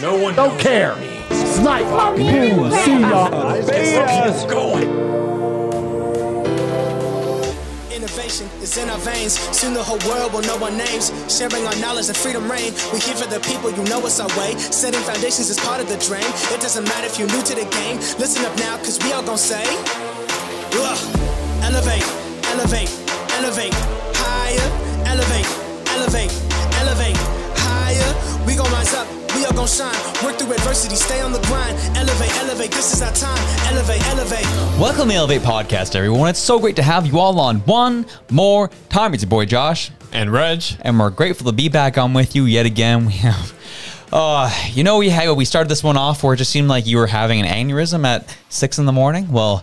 No one Don't care. Snipe. Boom. See y'all. Keep going. Innovation is in our veins. Soon the whole world will know our names. Sharing our knowledge and freedom reign. We here for the people, you know it's our way. Setting foundations is part of the dream. It doesn't matter if you're new to the game. Listen up now, cause we all gon' say, Ugh. elevate, elevate, elevate, higher, elevate, elevate, elevate, higher. We gon' rise up. We all gon' shine. Work through adversity, stay on the grind. Elevate, elevate, this is our time. Elevate, elevate. Welcome to the Elevate Podcast, everyone. It's so great to have you all on one more time. It's your boy Josh, And Reg. and we're grateful to be back on with you yet again. We have, uh, you know, we had we started this one off where it just seemed like you were having an aneurysm at six in the morning. Well,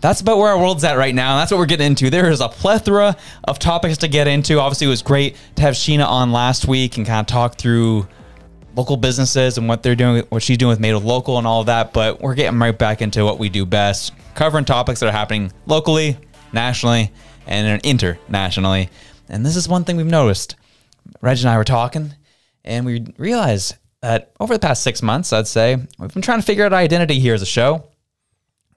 that's about where our world's at right now. And that's what we're getting into. There is a plethora of topics to get into. Obviously, it was great to have Sheena on last week and kind of talk through local businesses and what they're doing, what she's doing with Made of Local and all of that. But we're getting right back into what we do best, covering topics that are happening locally, nationally, and internationally. And this is one thing we've noticed. Reg and I were talking, and we realized that over the past six months, I'd say, we've been trying to figure out identity here as a show.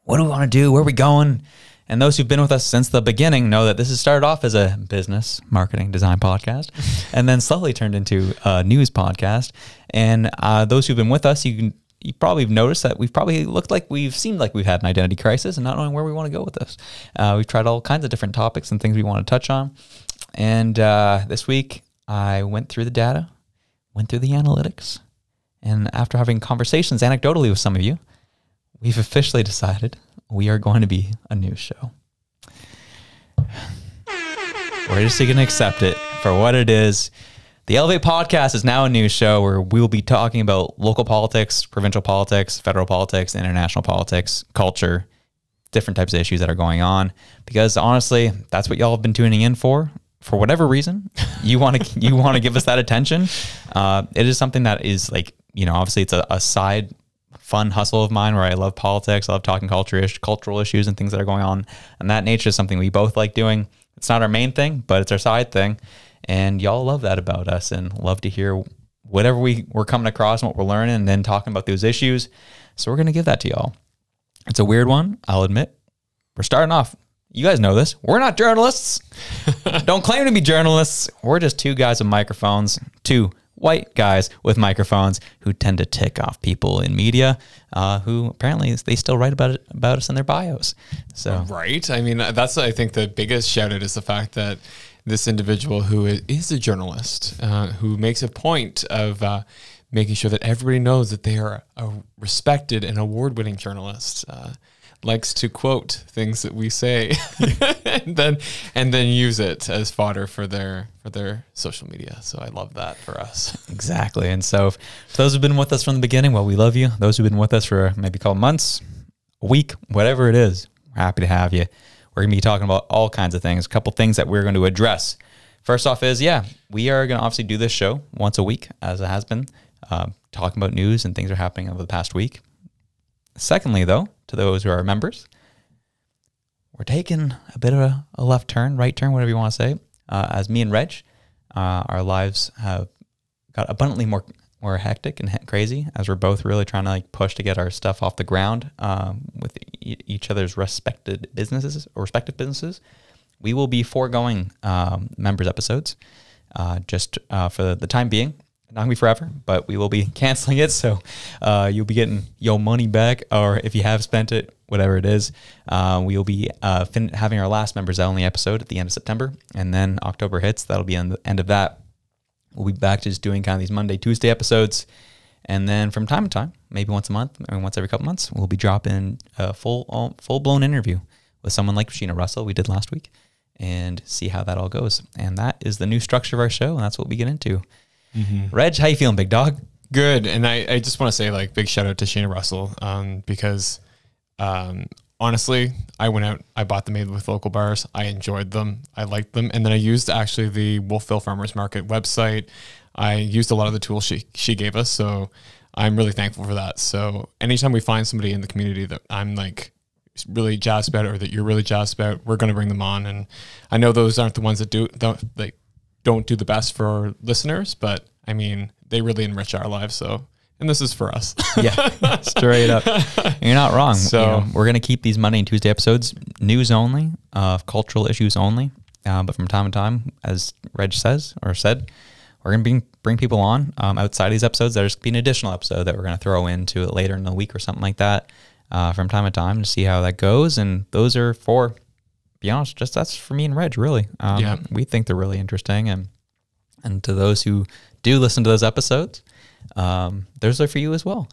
What do we want to do? Where are we going? And those who've been with us since the beginning know that this has started off as a business, marketing, design podcast, and then slowly turned into a news podcast. And uh, those who've been with us, you can you probably have noticed that we've probably looked like we've seemed like we've had an identity crisis and not knowing where we want to go with this. Uh, we've tried all kinds of different topics and things we want to touch on. And uh, this week, I went through the data, went through the analytics, and after having conversations anecdotally with some of you, we've officially decided we are going to be a new show. We're just going to accept it for what it is. The Elevate podcast is now a new show where we will be talking about local politics, provincial politics, federal politics, international politics, culture, different types of issues that are going on. Because honestly, that's what y'all have been tuning in for. For whatever reason, you want to you want to give us that attention. Uh, it is something that is like you know obviously it's a, a side fun hustle of mine where I love politics, I love talking culture ish, cultural issues and things that are going on. And that nature is something we both like doing. It's not our main thing, but it's our side thing. And y'all love that about us and love to hear whatever we, we're coming across and what we're learning and then talking about those issues. So we're going to give that to y'all. It's a weird one, I'll admit. We're starting off. You guys know this. We're not journalists. Don't claim to be journalists. We're just two guys with microphones, two white guys with microphones who tend to tick off people in media uh, who apparently they still write about it about us in their bios. So Right. I mean, that's, I think, the biggest shout out is the fact that this individual who is- a journalist, uh, who makes a point of uh, making sure that everybody knows that they are a respected and award winning journalist. Likes to quote things that we say and then and then use it as fodder for their for their social media so i love that for us Exactly. And so, if, those who've been with us from the beginning, well, we love you. Those who've been with us for maybe a couple months, a week, whatever it is, we're happy to have you. We're to be talking about all kinds of things. A couple things that we're going to address. First off, is yeah, we are going to obviously do this show once a week, as it has been, uh, talking about news and things are happening over the past week. Secondly, though, to those who are members, we're taking a bit of a, a left turn, right turn, whatever you want to say. Uh, as me and Reg, uh, our lives have got abundantly more more hectic and he- crazy as we're both really trying to like push to get our stuff off the ground um, with e- each other's respected businesses or respective businesses. We will be foregoing um, members episodes uh, just uh, for the time being. Not be forever, but we will be canceling it. So uh, you'll be getting your money back, or if you have spent it, whatever it is. Uh, we will be uh, fin- having our last members only episode at the end of September, and then October hits. That'll be on the end of that. We'll be back to just doing kind of these Monday, Tuesday episodes. And then from time to time, maybe once a month or once every couple months, we'll be dropping a full full blown interview with someone like Sheena Russell we did last week and see how that all goes. And that is the new structure of our show, and that's what we get into. Reg, how you feeling, big dog? Good. And I, I just want to say like big shout out to Shana Russell um, because um, honestly, I went out, I bought the made with local bars. I enjoyed them. I liked them. And then I used actually the Wolfville Farmers Market website. I used a lot of the tools she, she gave us. So I'm really thankful for that. So anytime we find somebody in the community that I'm like really jazzed about or that you're really jazzed about, we're going to bring them on. And I know those aren't the ones that do, don't, like, don't do the best for our listeners, but I mean, they really enrich our lives. So, and this is for us. yeah, straight up. You're not wrong. So- You know, we're gonna keep these Monday and Tuesday episodes news only, uh, cultural issues only. Uh, but from time to time, as Reg says or said, we're gonna bring bring people on um, outside these episodes. There's gonna be an additional episode that we're gonna throw into it later in the week or something like that. Uh, from time to time to see how that goes, and those are for, be honest, just that's for me and Reg. Really, um, Yeah. we think they're really interesting, and and to those who do listen to those episodes, um, those are for you as well.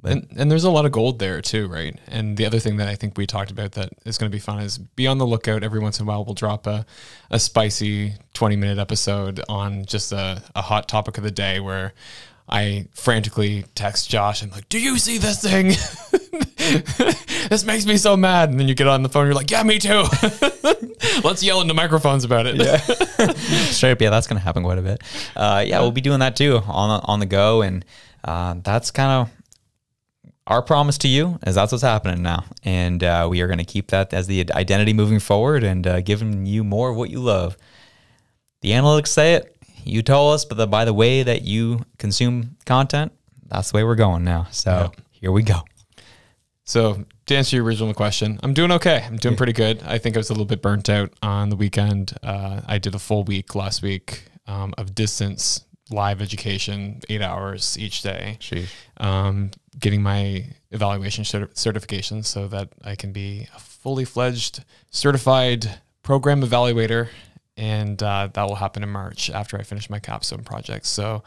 But and, and there's a lot of gold there too, right? And the other thing that I think we talked about that is going to be fun is be on the lookout. Every once in a while, we'll drop a, a spicy 20 minute episode on just a, a hot topic of the day where I frantically text Josh and like, "Do you see this thing? this makes me so mad." And then you get on the phone, you're like, "Yeah, me too." Let's yell into microphones about it. Yeah. straight up, yeah, that's gonna happen quite a bit. Uh, yeah, we'll be doing that too on on the go, and uh, that's kind of our promise to you is that's what's happening now, and uh, we are going to keep that as the identity moving forward and uh, giving you more of what you love. The analytics say it, you told us, but the, by the way that you consume content, that's the way we're going now. So here we go. So to answer your original question, I'm doing okay. I'm doing pretty good. I think I was a little bit burnt out on the weekend. Uh, I did a full week last week um, of distance live education, eight hours each day. Um, getting my evaluation certi- certification so that I can be a fully fledged certified program evaluator. And uh, that will happen in March after I finish my capstone project. So,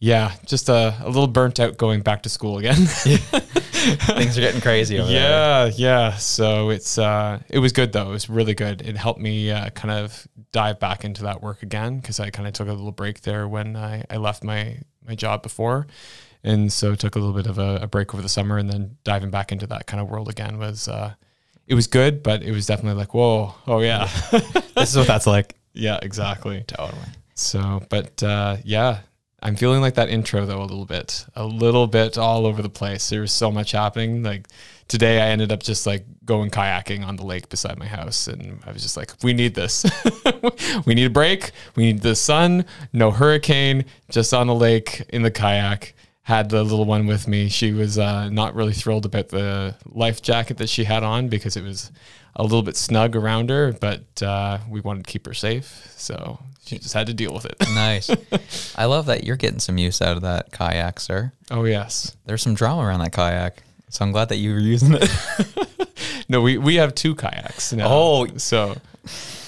yeah, just a, a little burnt out going back to school again. Things are getting crazy over there. Yeah, yeah. So it's uh, it was good though. It was really good. It helped me uh, kind of dive back into that work again because I kind of took a little break there when I, I left my my job before, and so took a little bit of a, a break over the summer, and then diving back into that kind of world again was uh, it was good, but it was definitely like whoa, oh yeah, This is what that's like. yeah, exactly. Totally. So, but uh, yeah, I'm feeling like that intro though a little bit, a little bit all over the place. There was so much happening. Like today, I ended up just like going kayaking on the lake beside my house, and I was just like, "We need this. we need a break. We need the sun. No hurricane. Just on the lake in the kayak." Had the little one with me. She was uh, not really thrilled about the life jacket that she had on because it was a little bit snug around her, but uh, we wanted to keep her safe. So she just had to deal with it. Nice. I love that you're getting some use out of that kayak, sir. Oh yes. There's some drama around that kayak. So I'm glad that you were using it. No, we, we have two kayaks now. Oh. so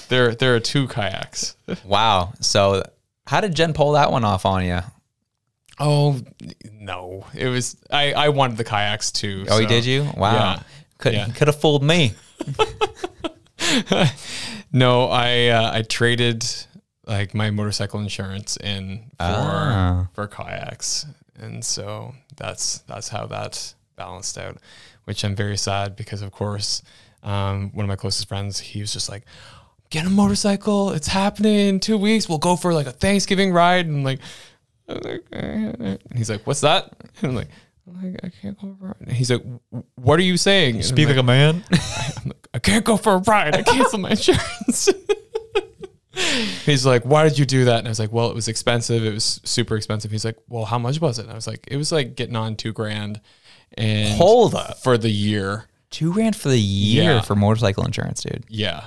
there there are two kayaks. wow. So how did Jen pull that one off on you? Oh no, it was I I wanted the kayaks too. Oh, so- did you? Wow. Yeah. Could Yeah. could have fooled me. No, I uh, I traded like my motorcycle insurance in for Ah. for kayaks, and so that's that's how that balanced out. Which I'm very sad because, of course, um, one of my closest friends, he was just like, "Get a motorcycle! It's happening in two weeks. We'll go for like a Thanksgiving ride." And like, I was like. And he's like, "What's that?" And I'm like. "I'm like, I can't go for a ride. He's like, "What are you saying?" And I'm like, a man. I'm like, I can't go for a ride. I canceled my insurance. He's like, why did you do that? And I was like, well, it was expensive. It was super expensive. He's like, well, how much was it? And I was like, it was like getting on two grand. And Hold up. for the year. Two grand for the year Yeah. for motorcycle insurance, dude. Yeah.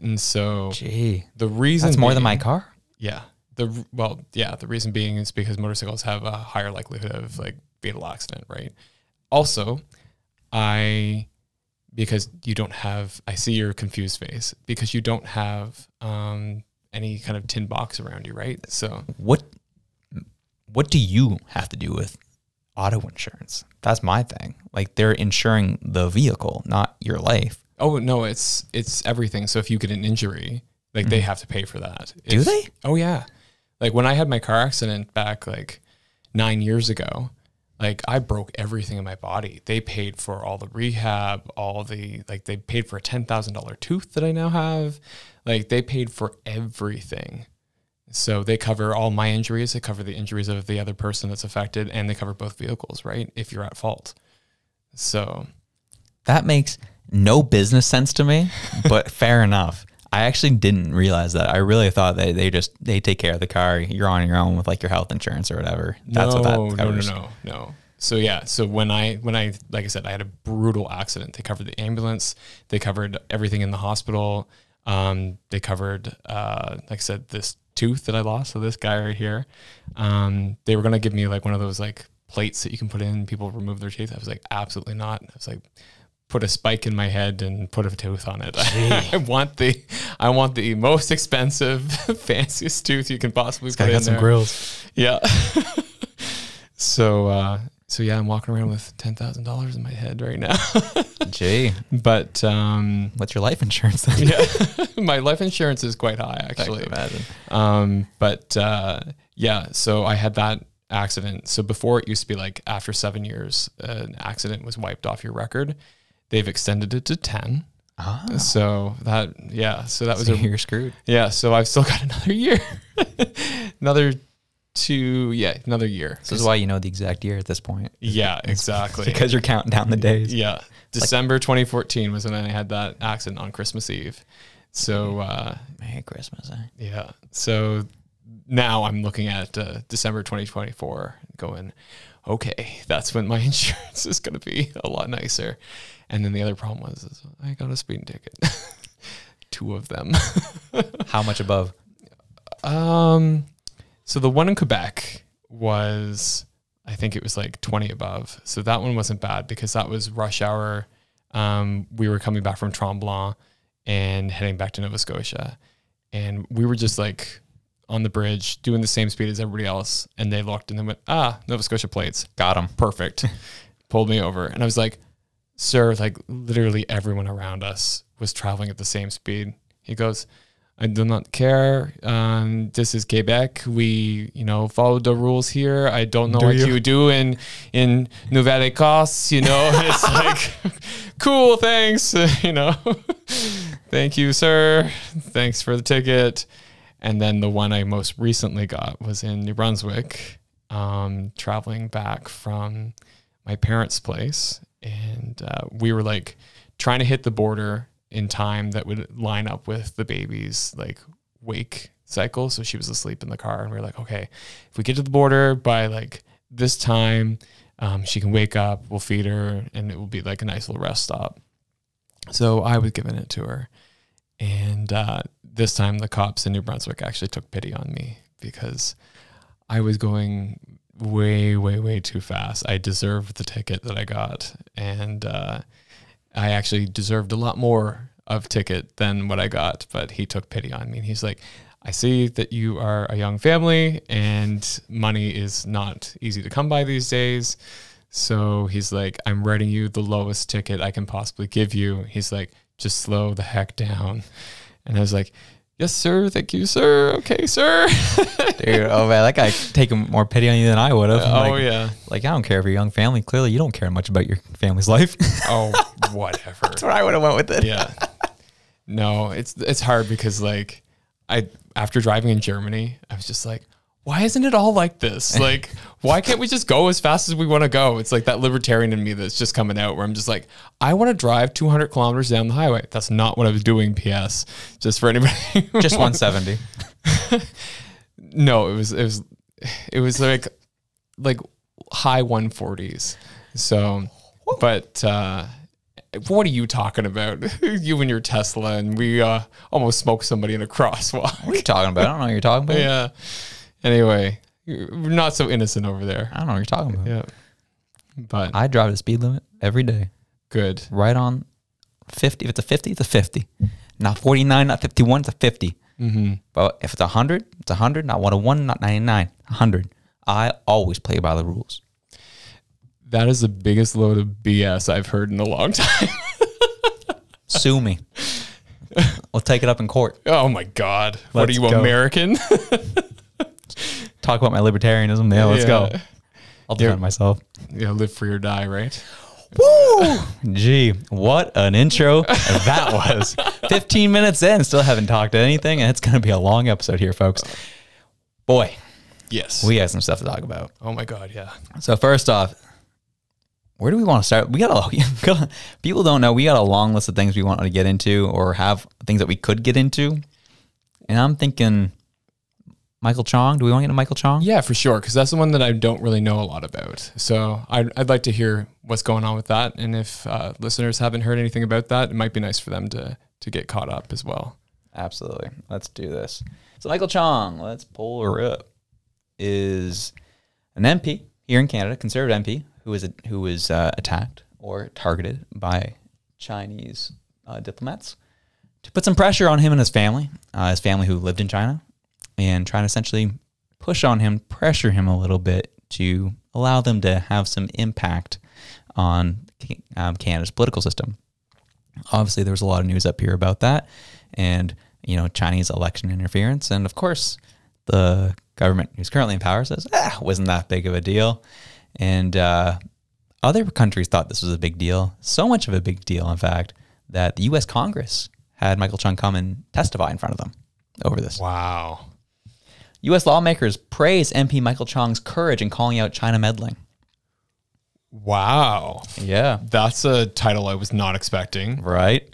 And so Gee. the reason That's more than my car. Yeah. The well, yeah. The reason being is because motorcycles have a higher likelihood of like fatal accident, right? Also, I because you don't have. I see your confused face because you don't have um, any kind of tin box around you, right? So What what do you have to do with auto insurance? That's my thing. Like they're insuring the vehicle, not your life. oh no, it's it's everything. So if you get an injury, like they have to pay for that. Mm-hmm. Do If- they? Oh yeah. Like when I had my car accident back like nine years ago, like I broke everything in my body. They paid for all the rehab, all the like they paid for a ten thousand dollar tooth that I now have. Like they paid for everything. So they cover all my injuries, they cover the injuries of the other person that's affected, and they cover both vehicles, right? If you're at fault. So That makes no business sense to me, but fair enough. I actually didn't realize that. I really thought that they just they take care of the car. You're on your own with like your health insurance or whatever. That's no, what that no, no, covers. no, no. So yeah, so when I when I like I said, I had a brutal accident. They covered the ambulance. They covered everything in the hospital. Um, they covered, uh, like I said, this tooth that I lost. So this guy right here. Um, they were gonna give me like one of those like plates that you can put in. People remove their teeth. I was like, absolutely not. I was like, put a spike in my head and put a tooth on it. I want the, I want the most expensive, fanciest tooth you can possibly put I in got some grills. Yeah. so uh so yeah, I'm walking around with ten thousand dollars in my head right now. Gee, but um what's your life insurance then? yeah, my life insurance is quite high actually. imagine. Um, but uh, yeah, so I had that accident. So before it used to be like after seven years, an accident was wiped off your record. They've extended it to ten. Ah, So that yeah, so that was so a you're screwed. yeah. So I've still got another year, another two yeah, another year. This is why you know the exact year at this point Yeah, exactly. because you're counting down the days. yeah, December 2014 was when I had that accident on Christmas Eve. So uh, Merry Christmas. Eh? yeah, so now I'm looking at uh, December 2024, going, okay, that's when my insurance is going to be a lot nicer. And then the other problem was is I got a speeding ticket, two of them. How much above? Um, so the one in Quebec was, I think it was like 20 above. So that one wasn't bad because that was rush hour. Um, we were coming back from Tremblant and heading back to Nova Scotia. And we were just like on the bridge doing the same speed as everybody else. And they looked and they went, ah, Nova Scotia plates. Got him. Perfect. Pulled me over. And I was like, sir, like literally everyone around us was traveling at the same speed. He goes, I do not care. Um, this is Quebec. We, you know, follow the rules here. I don't know what you? you? do in in Nouvelle Ecosse. You know, it's like, cool. Thanks. you know, thank you, sir. Thanks for the ticket. And then the one I most recently got was in New Brunswick, um, traveling back from my parents' place, and uh, we were like trying to hit the border in time that would line up with the baby's like wake cycle. So she was asleep in the car, and we were like, okay, if we get to the border by like this time, um, she can wake up. We'll feed her, and it will be like a nice little rest stop. So I was giving it to her, and uh, this time the cops in New Brunswick actually took pity on me because I was going way, way, way too fast. I deserved the ticket that I got, and uh, I actually deserved a lot more of ticket than what I got. But he took pity on me, and he's like, "I see that you are a young family, and money is not easy to come by these days." So he's like, "I'm writing you the lowest ticket I can possibly give you." He's like, "Just slow the heck down," and I was like. Yes, sir. Thank you, sir. Okay, sir. Dude, oh man, that guy taking more pity on you than I would have. oh like, yeah. Like I don't care if you're a young family. Clearly, you don't care much about your family's life. Oh, whatever. That's where I would have went with it. yeah. No, it's it's hard because like I after driving in Germany, I was just like, why isn't it all like this? Like, why can't we just go as fast as we want to go? It's like that libertarian in me that's just coming out where I'm just like, I want to drive 200 kilometers down the highway. That's not what I was doing. P.S. Just for anybody. Just 170. no, it was it was it was like like high 140s. So, but uh what are you talking about? you and your Tesla and we uh almost smoked somebody in a crosswalk. What are you talking about? I don't know what you're talking about. yeah. Anyway, we're not so innocent over there. I don't know what you're talking about. Yeah. But I drive the speed limit every day, good. right on 50. If it's a 50, it's a 50. Not 49, not 51, it's a 50. Mm-hmm. But if it's 100, it's 100, not 101, not 99, 100. I always play by the rules. That is the biggest load of BS I've heard in a long time. Sue me. we'll take it up in court. oh my God. what are you, go. American? Talk about my libertarianism. Yeah, let's go. I'll defend myself. yeah, live free or die, right? Woo! Gee, what an intro that was. 15 minutes in, still haven't talked to anything, and it's going to be a long episode here, folks. Boy, Yes. we have some stuff to talk about. oh my God, yeah. So, first off, where do we want to start? We got a we got a- people don't know. We got a long list of things we want to get into, or have things that we could get into. And I'm thinking, Michael Chong. Do we want to get into Michael Chong? Yeah, for sure, because that's the one that I don't really know a lot about. So I'd, I'd like to hear what's going on with that, and if uh, listeners haven't heard anything about that, it might be nice for them to to get caught up as well. Absolutely. Let's do this. So Michael Chong, let's pull her up, is an MP here in Canada, conservative MP, who was who was uh, attacked or targeted by Chinese uh, diplomats to put some pressure on him and his family, uh, his family who lived in China, and trying to essentially push on him, pressure him a little bit to allow them to have some impact on um, Canada's political system. Obviously there was a lot of news up here about that and you know chinese election interference. And of course the government who's currently in power says ah wasn't that big of a deal. And uh, other countries thought this was a big deal so much of a big deal in fact that the us congress had michael chong come and testify in front of them over this. Wow. Us lawmakers praise mp michael chong's courage in calling out china meddling Wow. yeah That's a title I was not expecting. Right.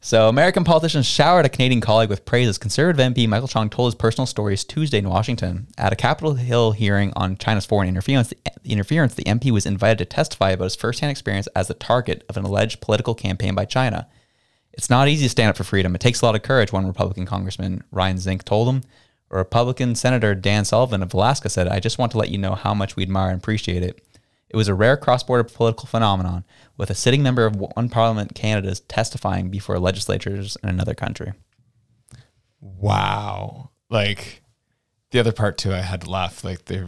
So, American politicians showered a Canadian colleague with praise as conservative MP Michael Chong told his personal stories Tuesday in Washington. At a Capitol Hill hearing on China's foreign interference, the interference, the MP was invited to testify about his firsthand experience as the target of an alleged political campaign by China. It's not easy to stand up for freedom. It takes a lot of courage, one Republican Congressman Ryan Zinke told him. Republican Senator Dan Sullivan of Alaska said, I just want to let you know how much we admire and appreciate it. It was a rare cross border political phenomenon, with a sitting member of one parliament Canada's testifying before legislatures in another country. Wow. Like the other part too, I had to laugh. Like they,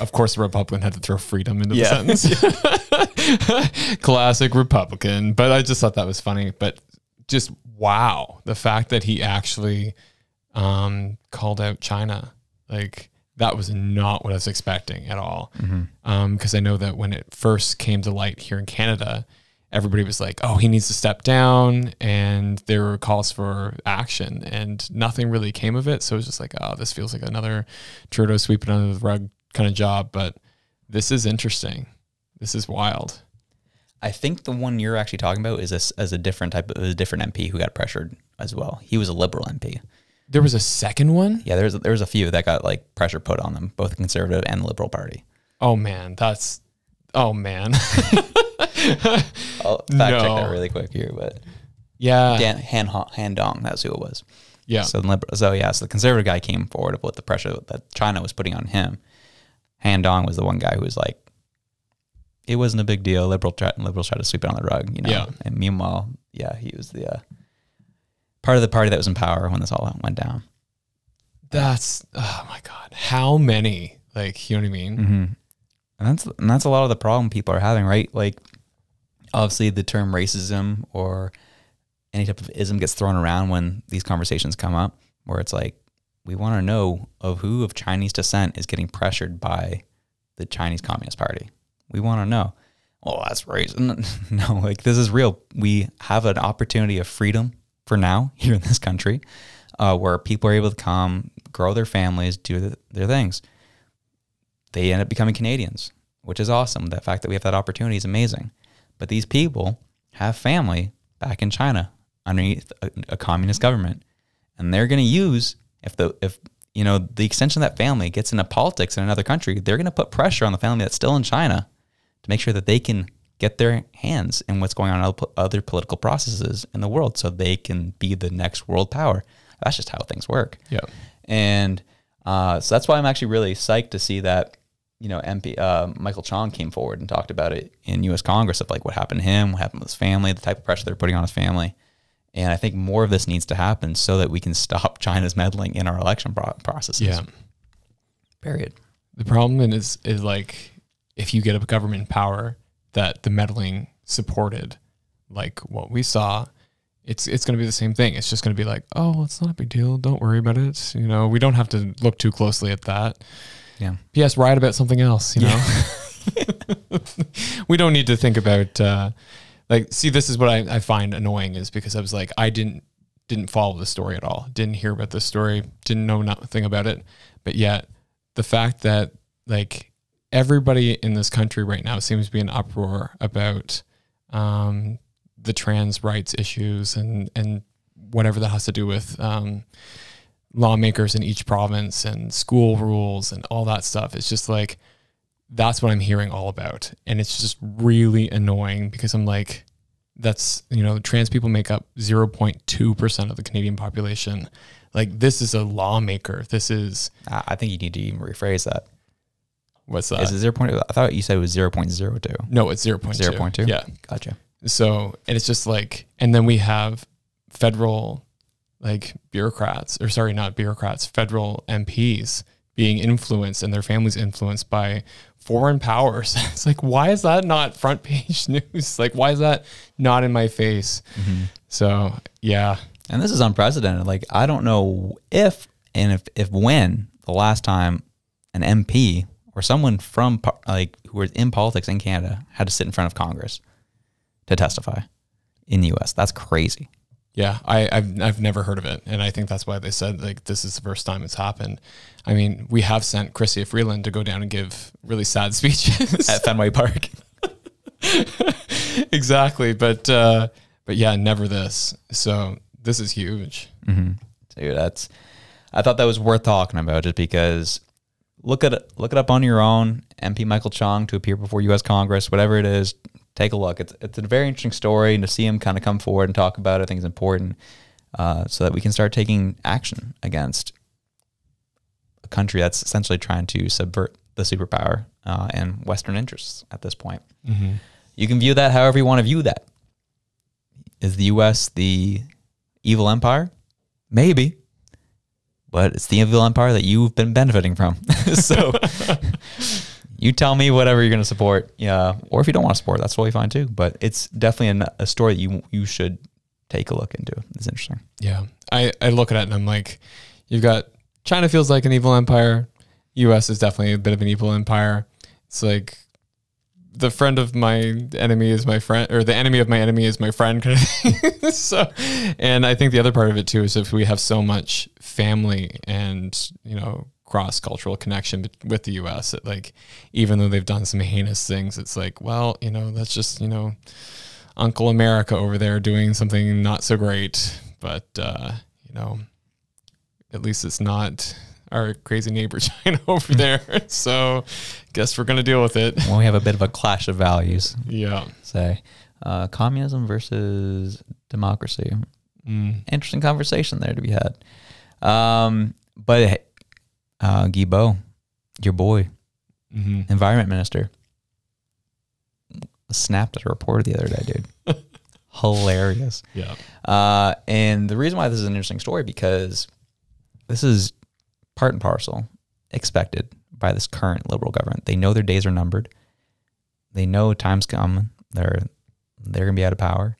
of course, the Republican had to throw freedom into Yeah. the sentence. Classic Republican. But I just thought that was funny. But just wow, the fact that he actually um, called out China, like that was not what I was expecting at all. Because I know that when it first came to light here in Canada, everybody was like, "Oh, he needs to step down," and there were calls for action, and nothing really came of it. So it was just like, "Oh, this feels like another Trudeau sweeping under the rug kind of job." But this is interesting. This is wild. I think the one you're actually talking about is a, s- as a different type of a different MP who got pressured as well. He was a liberal MP. There was a second one. Yeah, there's there was a few that got like pressure put on them, both the conservative and the liberal party. Oh man, that's. Oh man. I'll fact check that really quick here, but yeah. Dan Han Han Dong, that's who it was. Yeah. So the liberal, so yeah, so the conservative guy came forward with the pressure that China was putting on him. Han Dong was the one guy who was like, it wasn't a big deal. Liberal tri- liberals tried to sweep it on the rug, you know. Yeah. And meanwhile, yeah, he was the uh, part of the party that was in power when this all went down. That's oh my god. How many? Like, you know what I mean? Mm-hmm. And that's and that's a lot of the problem people are having, right? Like, obviously, the term racism or any type of ism gets thrown around when these conversations come up, where it's like we want to know of who of Chinese descent is getting pressured by the Chinese Communist Party. We want to know. Oh, that's racist. No, like this is real. We have an opportunity of freedom for now here in this country, uh, where people are able to come, grow their families, do th- their things they end up becoming Canadians, which is awesome. The fact that we have that opportunity is amazing. But these people have family back in China underneath a, a communist government, and they're going to use if the if you know the extension of that family gets into politics in another country, they're going to put pressure on the family that's still in China to make sure that they can get their hands in what's going on in other- other political processes in the world, so they can be the next world power. That's just how things work. Yeah. And uh, so that's why I'm actually really psyched to see that, you know, MP uh, Michael Chong came forward and talked about it in U.S. Congress of like what happened to him, what happened with his family, the type of pressure they're putting on his family. And I think more of this needs to happen so that we can stop China's meddling in our election pro- processes. Yeah. Period. The problem is is like if you get a government in power that the meddling supported, like what we saw, it's it's going to be the same thing. It's just going to be like, oh, it's not a big deal. Don't worry about it. You know, we don't have to look too closely at that. Yeah. P.S. Write about something else. You know, we don't need to think about uh, like. See, this is what I, I find annoying is because I was like, I didn't didn't follow the story at all. Didn't hear about this story. Didn't know nothing about it. But yet, the fact that like everybody in this country right now seems to be in uproar about um, the trans rights issues and and whatever that has to do with um, lawmakers in each province and school rules and all that stuff. It's just like that's what I'm hearing all about, and it's just really annoying because I'm like, that's you know, trans people make up 0.2 percent of the Canadian population. Like this is a lawmaker. This is I I think you need to even rephrase that. What's that? Is it zero point? I thought you said it was zero point zero two. no, it's 0.2. Zero point two. Yeah. gotcha. So, and it's just like, and then we have federal like bureaucrats, or sorry, not bureaucrats, federal MPs being influenced and their families influenced by foreign powers. it's like, why is that not front page news? Like, why is that not in my face? Mm-hmm. So, yeah. And this is unprecedented. Like I don't know if and if if when the last time an MP or someone from like who was in politics in Canada had to sit in front of Congress to testify in the U.S. That's crazy. Yeah, I, I've I've never heard of it, and I think that's why they said like this is the first time it's happened. I mean, we have sent Chrissy Freeland to go down and give really sad speeches At Fenway Park. exactly, but uh, but yeah, never this. So this is huge. Dude, that's I thought that was worth talking about just because look at it look it up on your own. MP Michael Chong to appear before US Congress, whatever it is, take a look. It's it's a very interesting story and to see him kind of come forward and talk about it, I think is important. Uh, so that we can start taking action against a country that's essentially trying to subvert the superpower uh, and Western interests at this point. You can view that however you want to view that. Is the U.S. the evil empire? Maybe, but it's the evil empire that you've been benefiting from. so you tell me whatever you're going to support, yeah, or if you don't want to support, that's totally fine too. But it's definitely an, a story that you you should take a look into. It's interesting. Yeah, I I look at it and I'm like, you've got China feels like an evil empire. U.S. is definitely a bit of an evil empire. It's like the friend of my enemy is my friend, or the enemy of my enemy is my friend. So, and I think the other part of it too is if we have so much family and you know cross cultural connection with the U.S. That like even though they've done some heinous things, it's like well you know that's just you know Uncle America over there doing something not so great, but uh, you know at least it's not our crazy neighbor China over there. So guess we're gonna deal with it. Well, we have a bit of a clash of values. Yeah. Say, uh, communism versus democracy. Mm. Interesting conversation there to be had. Um, but uh, Guilbeault, your boy, hmm environment minister, snapped at a reporter the other day, dude. Hilarious. Yeah. Uh, and the reason why this is an interesting story because this is part and parcel expected by this current liberal government. They know their days are numbered. They know time's come. They're they're gonna be out of power,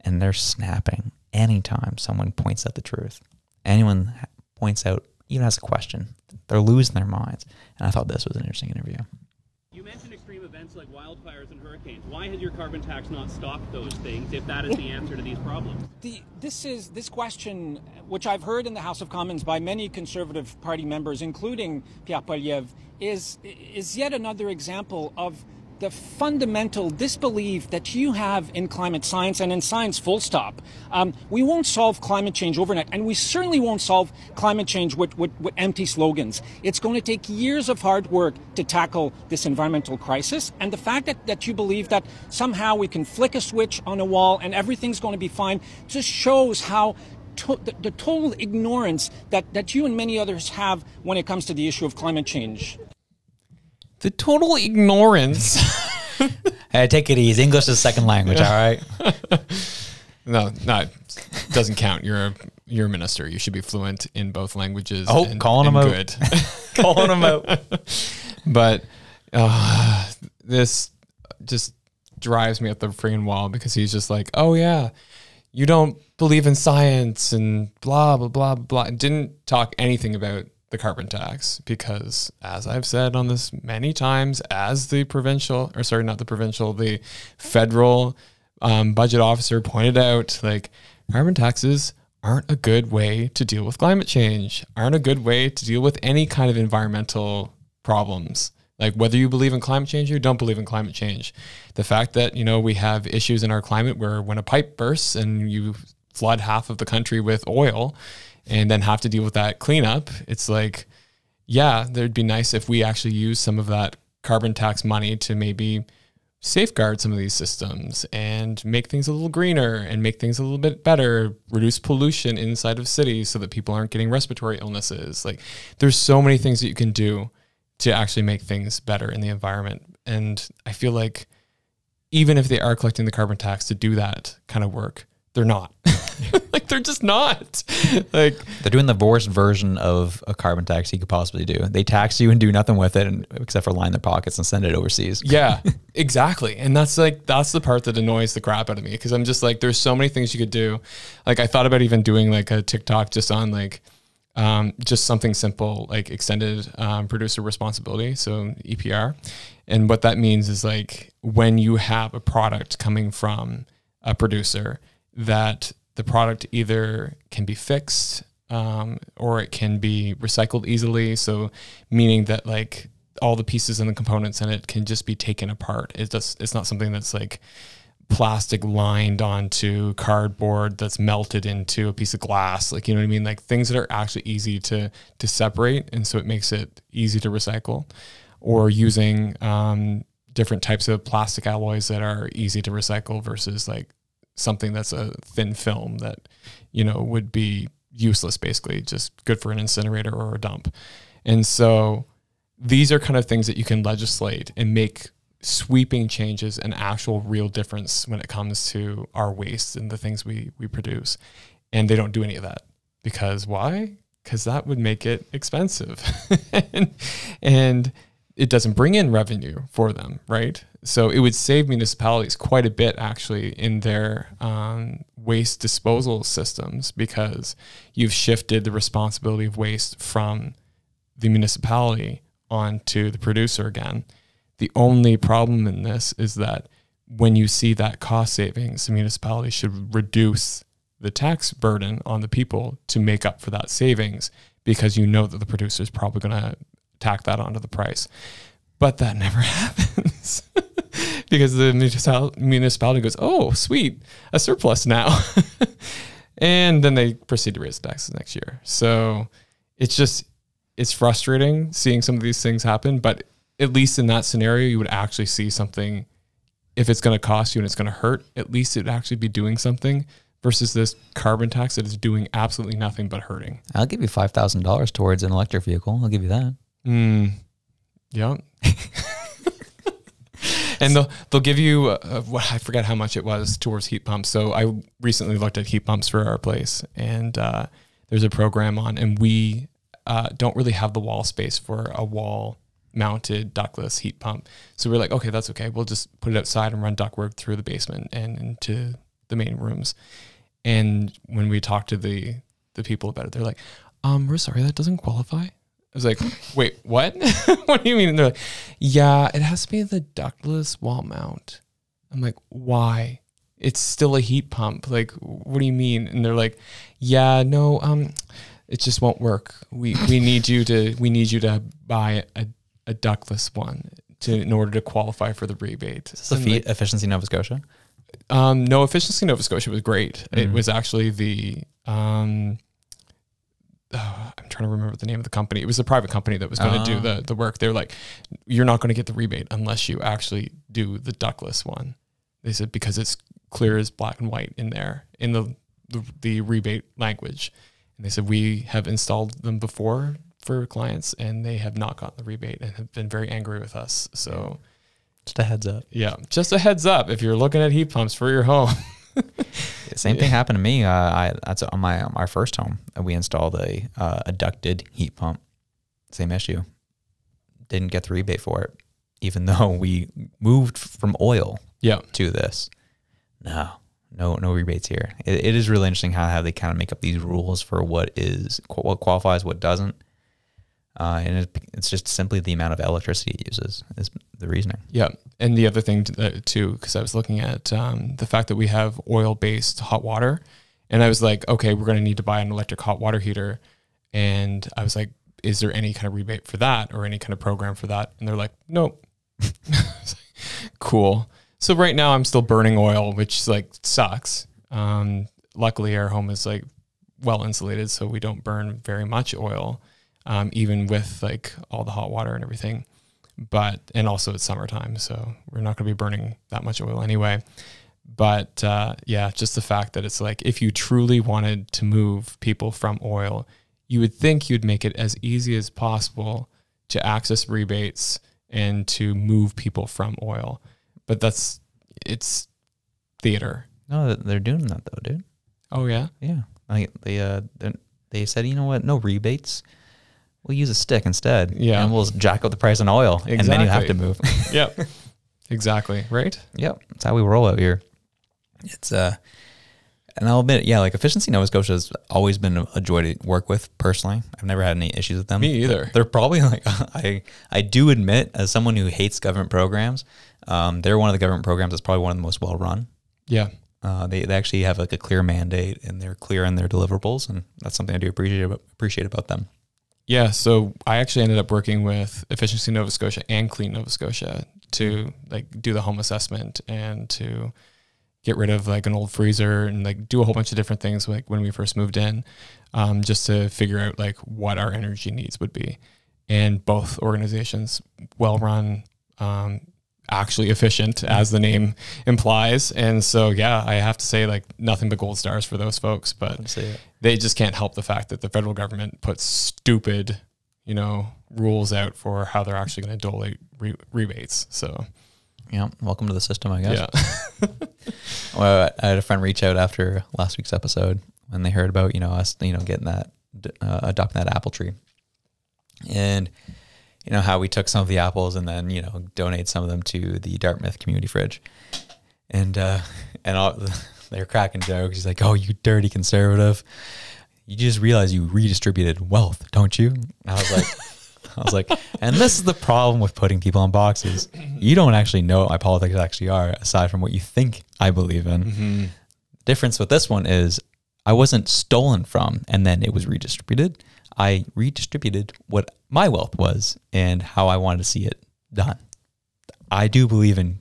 and they're snapping anytime someone points out the truth. Anyone points out, even has a question, they're losing their minds. And I thought this was an interesting interview. You mentioned extreme events like hurricanes. Why has your carbon tax not stopped those things if that is the answer to these problems? The, this is this question, which I've heard in the House of Commons by many Conservative Party members, including Pierre Poilievre, is is yet another example of the fundamental disbelief that you have in climate science and in science full stop. Um, we won't solve climate change overnight, and we certainly won't solve climate change with, with, with empty slogans. It's going to take years of hard work to tackle this environmental crisis, and the fact that, that you believe that somehow we can flick a switch on a wall and everything's going to be fine just shows how to, the, the total ignorance that, that you and many others have when it comes to the issue of climate change. The total ignorance. Hey, take it easy. English is second language, all right? no, not doesn't count. You're a you're a minister. You should be fluent in both languages. Oh, calling him out. Good. Calling them out. but uh, this just drives me up the freaking wall because he's just like, oh yeah, you don't believe in science and blah blah blah blah. Didn't talk anything about the carbon tax because, as I've said on this many times, as the provincial or sorry, not the provincial, the federal um, budget officer pointed out, like carbon taxes aren't a good way to deal with climate change, aren't a good way to deal with any kind of environmental problems. Like whether you believe in climate change or you don't believe in climate change, the fact that you know we have issues in our climate where when a pipe bursts and you flood half of the country with oil, and then have to deal with that cleanup, it's like, yeah, there'd be nice if we actually use some of that carbon tax money to maybe safeguard some of these systems and make things a little greener and make things a little bit better, reduce pollution inside of cities so that people aren't getting respiratory illnesses. Like there's so many things that you can do to actually make things better in the environment. And I feel like even if they are collecting the carbon tax to do that kind of work, they're not. like they're just not. like They're doing the worst version of a carbon tax you could possibly do. They tax you and do nothing with it, and, except for line their pockets and send it overseas. yeah, exactly. And that's like that's the part that annoys the crap out of me because I'm just like there's so many things you could do. Like I thought about even doing like a TikTok just on like um, just something simple like extended um, producer responsibility, so EPR. And what that means is like when you have a product coming from a producer that the product either can be fixed um, or it can be recycled easily. So meaning that like all the pieces and the components in it can just be taken apart. It's just it's not something that's like plastic lined onto cardboard that's melted into a piece of glass. Like you know what I mean? Like things that are actually easy to to separate, and so it makes it easy to recycle. Or using um, different types of plastic alloys that are easy to recycle versus like something that's a thin film that you know would be useless basically just good for an incinerator or a dump. And so these are kind of things that you can legislate and make sweeping changes and actual real difference when it comes to our waste and the things we we produce. And they don't do any of that. Because why? Because that would make it expensive. And, and it doesn't bring in revenue for them, right? So it would save municipalities quite a bit actually in their um, waste disposal systems because you've shifted the responsibility of waste from the municipality onto the producer again. The only problem in this is that when you see that cost savings, the municipality should reduce the tax burden on the people to make up for that savings because you know that the producer is probably going to tack that onto the price. But that never happens because the municipal- municipality goes, oh, sweet, a surplus now. and then they proceed to raise the taxes next year. So it's just, it's frustrating seeing some of these things happen. But at least in that scenario, you would actually see something. If it's going to cost you and it's going to hurt, at least it'd actually be doing something versus this carbon tax that is doing absolutely nothing but hurting. I'll give you five thousand dollars towards an electric vehicle. I'll give you that. Mm. Yeah. and they'll they'll give you uh, what I forget how much it was towards heat pumps. So I recently looked at heat pumps for our place, and uh, there's a program on, and we uh, don't really have the wall space for a wall mounted ductless heat pump. So we're like, okay, that's okay. We'll just put it outside and run ductwork through the basement and into the main rooms. And when we talked to the the people about it, they're like, um, we're sorry, that doesn't qualify. I was like, wait, what? what do you mean? And they're like, yeah, it has to be the ductless wall mount. I'm like, why? It's still a heat pump. Like, what do you mean? And they're like, yeah, no, um, it just won't work. We we need you to we need you to buy a, a ductless one to in order to qualify for the rebate. Is this like, efficiency Nova Scotia? um, no, efficiency Nova Scotia was great. It was actually the um, oh, I'm trying to remember the name of the company. It was a private company that was going to do Ah. the the work. They're like, you're not going to get the rebate unless you actually do the ductless one. They said because it's clear as black and white in there in the the, the rebate language. And they said we have installed them before for clients and they have not gotten the rebate and have been very angry with us. So Just a heads up. yeah, just a heads up if you're looking at heat pumps for your home. Same thing happened to me. Uh, I that's on my our first home. We installed a uh, a ducted heat pump. Same issue. Didn't get the rebate for it, even though we moved from oil yeah. to this. No, no, no rebates here. It, it is really interesting how, how they kind of make up these rules for what is what qualifies, what doesn't, uh, and it, it's just simply the amount of electricity it uses is the reasoning. Yeah, and the other thing uh, too, because I was looking at um, the fact that we have oil-based hot water, and I was like, okay, we're going to need to buy an electric hot water heater, and I was like, is there any kind of rebate for that or any kind of program for that? And they're like, nope. cool. So right now I'm still burning oil, which like sucks. Um, luckily our home is like well insulated, so we don't burn very much oil, um, even with like all the hot water and everything. But and also it's summertime, so we're not going to be burning that much oil anyway. But uh, yeah, just the fact that it's like if you truly wanted to move people from oil, you would think you'd make it as easy as possible to access rebates and to move people from oil. But that's it's theater. No, they're doing that though, dude. Oh yeah. Yeah, like they uh they- they said, you know what? No rebates. We'll use a stick instead. Yeah. and we'll jack up the price on oil, and then you have to move. Yep. exactly. Right. Yep, that's how we roll out here. It's uh, and I'll admit, yeah, like efficiency Nova Scotia has always been a joy to work with. Personally, I've never had any issues with them. Me either. They're probably like I I do admit, as someone who hates government programs, um, they're one of the government programs that's probably one of the most well run. Yeah. Uh, they, they actually have like a clear mandate and they're clear in their deliverables, and that's something I do appreciate appreciate about them. Yeah, so I actually ended up working with Efficiency Nova Scotia and Clean Nova Scotia to like do the home assessment and to get rid of like an old freezer and like do a whole bunch of different things like when we first moved in, um, just to figure out like what our energy needs would be. And both organizations, well run, um, actually efficient as the name implies. And so yeah, I have to say like nothing but gold stars for those folks. But they just can't help the fact that the federal government puts stupid, you know, rules out for how they're actually going to dole out re- rebates. So Yeah, welcome to the system, I guess. yeah, Well, I had a friend reach out after last week's episode when they heard about you know us you know getting that uh, adopting that apple tree, and you know how we took some of the apples and then you know donate some of them to the Dartmouth community fridge, and uh, and all, they're cracking jokes. He's like, "Oh, you dirty conservative! You just realize you redistributed wealth, don't you?" And I was like. I was like, and this is the problem with putting people in boxes. You don't actually know what my politics actually are, aside from what you think I believe in. The difference with this one is I wasn't stolen from and then it was redistributed. I redistributed what my wealth was and how I wanted to see it done. I do believe in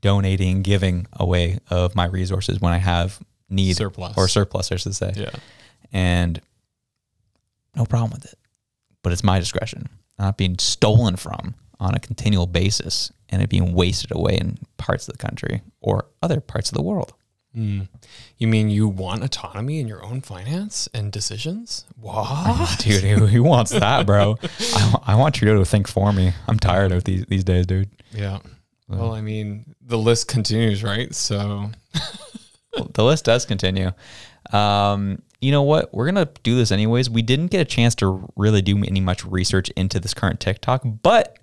donating, giving away of my resources when I have need Surplus. or surplus, I should say yeah, and no problem with it. But it's my discretion, not being stolen from on a continual basis and it being wasted away in parts of the country or other parts of the world. You mean you want autonomy in your own finance and decisions? What? Dude, who, who wants that, bro? I, I want Trudeau to think for me. I'm tired of these these days, dude. Yeah. Well, I mean, the list continues, right? So the list does continue. Um, you know what? We're gonna do this anyways. We didn't get a chance to really do any much research into this current TikTok, but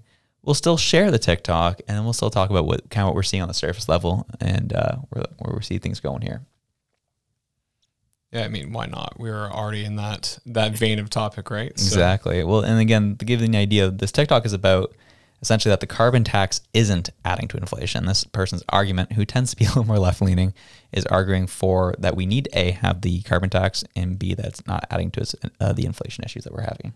we'll still share the TikTok and then we'll still talk about what kind of what we're seeing on the surface level and uh, where where we see things going here. yeah, I mean, why not? We're already in that that vein of topic, right? So- Exactly. Well, and again, to give you an idea, this TikTok is about essentially that the carbon tax isn't adding to inflation. This person's argument, who tends to be a little more left leaning, is arguing for that we need a have the carbon tax and b that's not adding to us, uh, the inflation issues that we're having.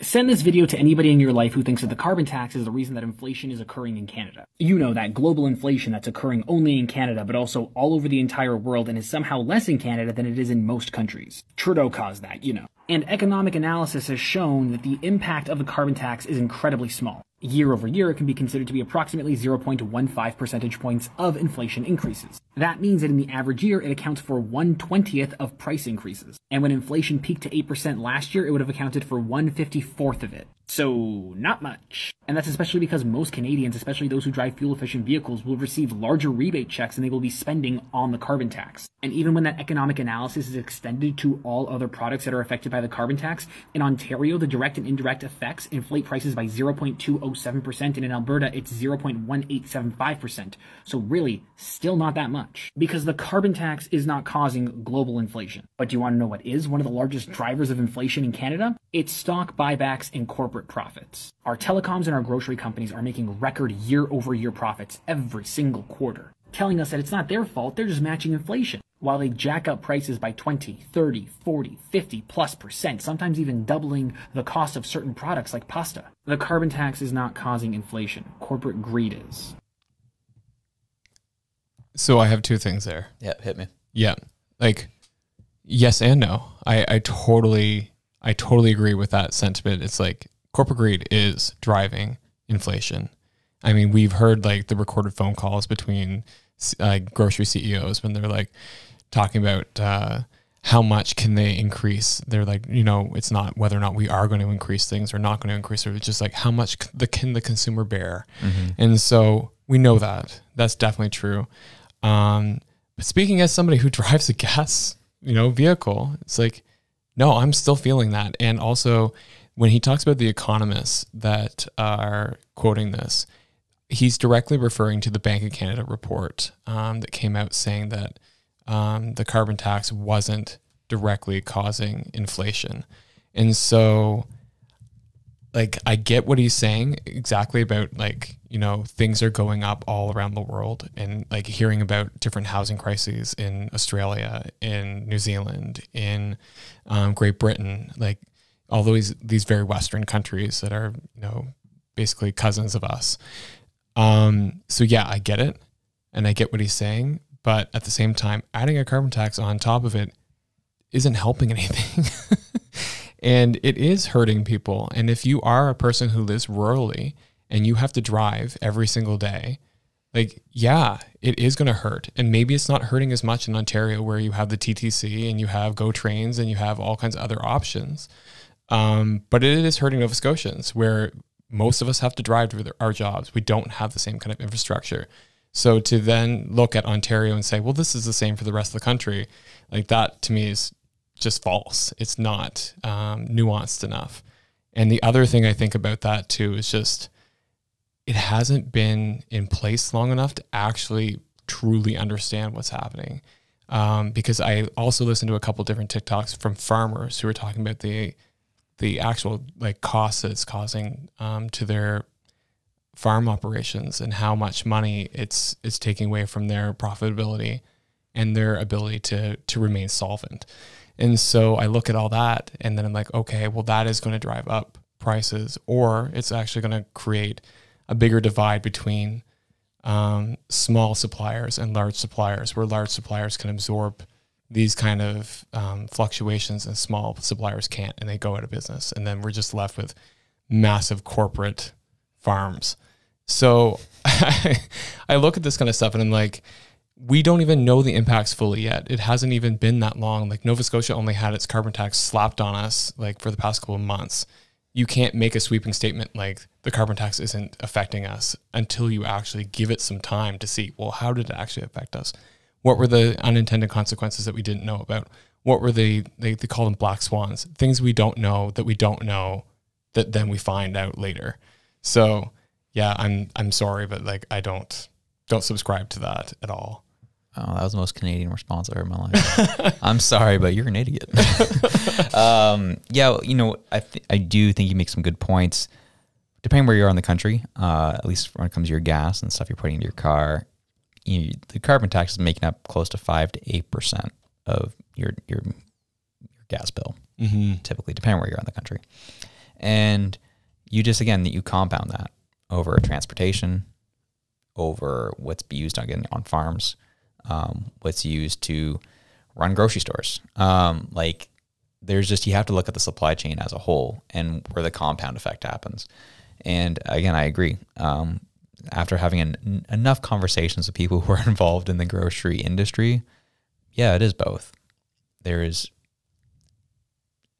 Send this video to anybody in your life who thinks that the carbon tax is the reason that inflation is occurring in Canada. You know, that global inflation that's occurring only in Canada, but also all over the entire world and is somehow less in Canada than it is in most countries. Trudeau caused that, you know. And economic analysis has shown that the impact of the carbon tax is incredibly small. Year over year, it can be considered to be approximately 0.15 percentage points of inflation increases. That means that in the average year, it accounts for 1 20th of price increases. And when inflation peaked to 8% last year, it would have accounted for 1 54th of it. So, not much. And that's especially because most Canadians, especially those who drive fuel efficient vehicles, will receive larger rebate checks than they will be spending on the carbon tax. And even when that economic analysis is extended to all other products that are affected by the carbon tax, in Ontario, the direct and indirect effects inflate prices by 0.207%, and in Alberta, it's 0.1875%. So really, still not that much. Because the carbon tax is not causing global inflation. But do you want to know what is one of the largest drivers of inflation in Canada? It's stock buybacks and corporate profits. Our telecoms and our grocery companies are making record year over year profits every single quarter telling us that it's not their fault, they're just matching inflation. while they jack up prices by 20, 30, 40, 50 plus percent, sometimes even doubling the cost of certain products like pasta. The carbon tax is not causing inflation. Corporate greed is. So I have two things there. Yeah, hit me. Yeah. Like yes and no. I, I totally I totally agree with that sentiment. It's like corporate greed is driving inflation. I mean, we've heard like the recorded phone calls between uh, grocery CEOs when they're like talking about uh, how much can they increase. They're like, you know, it's not whether or not we are going to increase things or not going to increase it. It's just like how much the can the consumer bear. And so we know that that's definitely true. Um, but speaking as somebody who drives a gas, you know, vehicle, it's like, no, I'm still feeling that. And also, when he talks about the economists that are quoting this, he's directly referring to the Bank of Canada report um, that came out saying that um, the carbon tax wasn't directly causing inflation. And so, like, I get what he's saying exactly about, like, you know, things are going up all around the world and, like, hearing about different housing crises in Australia, in New Zealand, in um, Great Britain, like, all these, these very Western countries that are, you know, basically cousins of us. Um, so yeah, I get it and I get what he's saying, but at the same time, adding a carbon tax on top of it isn't helping anything. and it is hurting people. And if you are a person who lives rurally and you have to drive every single day, like, yeah, it is going to hurt. And maybe it's not hurting as much in Ontario where you have the TTC and you have Go Trains and you have all kinds of other options. Um, but it is hurting Nova Scotians where most of us have to drive to our jobs. We don't have the same kind of infrastructure. So to then look at Ontario and say, well, this is the same for the rest of the country, like that to me is just false. It's not um, nuanced enough. And the other thing I think about that too is just it hasn't been in place long enough to actually truly understand what's happening. Um, because I also listened to a couple different TikToks from farmers who were talking about the the actual like costs that it's causing um, to their farm operations and how much money it's it's taking away from their profitability and their ability to to remain solvent. And so I look at all that and then I'm like, okay, well that is going to drive up prices or it's actually going to create a bigger divide between um, small suppliers and large suppliers where large suppliers can absorb these kind of um, fluctuations and small suppliers can't and they go out of business. And then we're just left with massive corporate farms. So i look at this kind of stuff and i'm like we don't even know the impacts fully yet. It hasn't even been that long. Like nova scotia only had its carbon tax slapped on us like for the past couple of months. You can't make a sweeping statement like the carbon tax isn't affecting us until you actually give it some time to see well how did it actually affect us what were the unintended consequences that we didn't know about what were the they, they call them black swans things we don't know that we don't know that then we find out later so yeah i'm i'm sorry but like i don't don't subscribe to that at all Oh, that was the most Canadian response I heard in my life. I'm sorry, but you're an idiot. um, yeah, you know, I I do think you make some good points. Depending where you are in the country, uh, at least when it comes to your gas and stuff you're putting into your car, you, the carbon tax is making up close to five to eight percent of your your your gas bill, mm-hmm. typically, depending where you're in the country. And you just again you compound that over transportation, over what's be used on on farms, um, what's used to run grocery stores. Um, like there's just you have to look at the supply chain as a whole and where the compound effect happens. And again, I agree. Um, after having an, enough conversations with people who are involved in the grocery industry, yeah, it is both. There is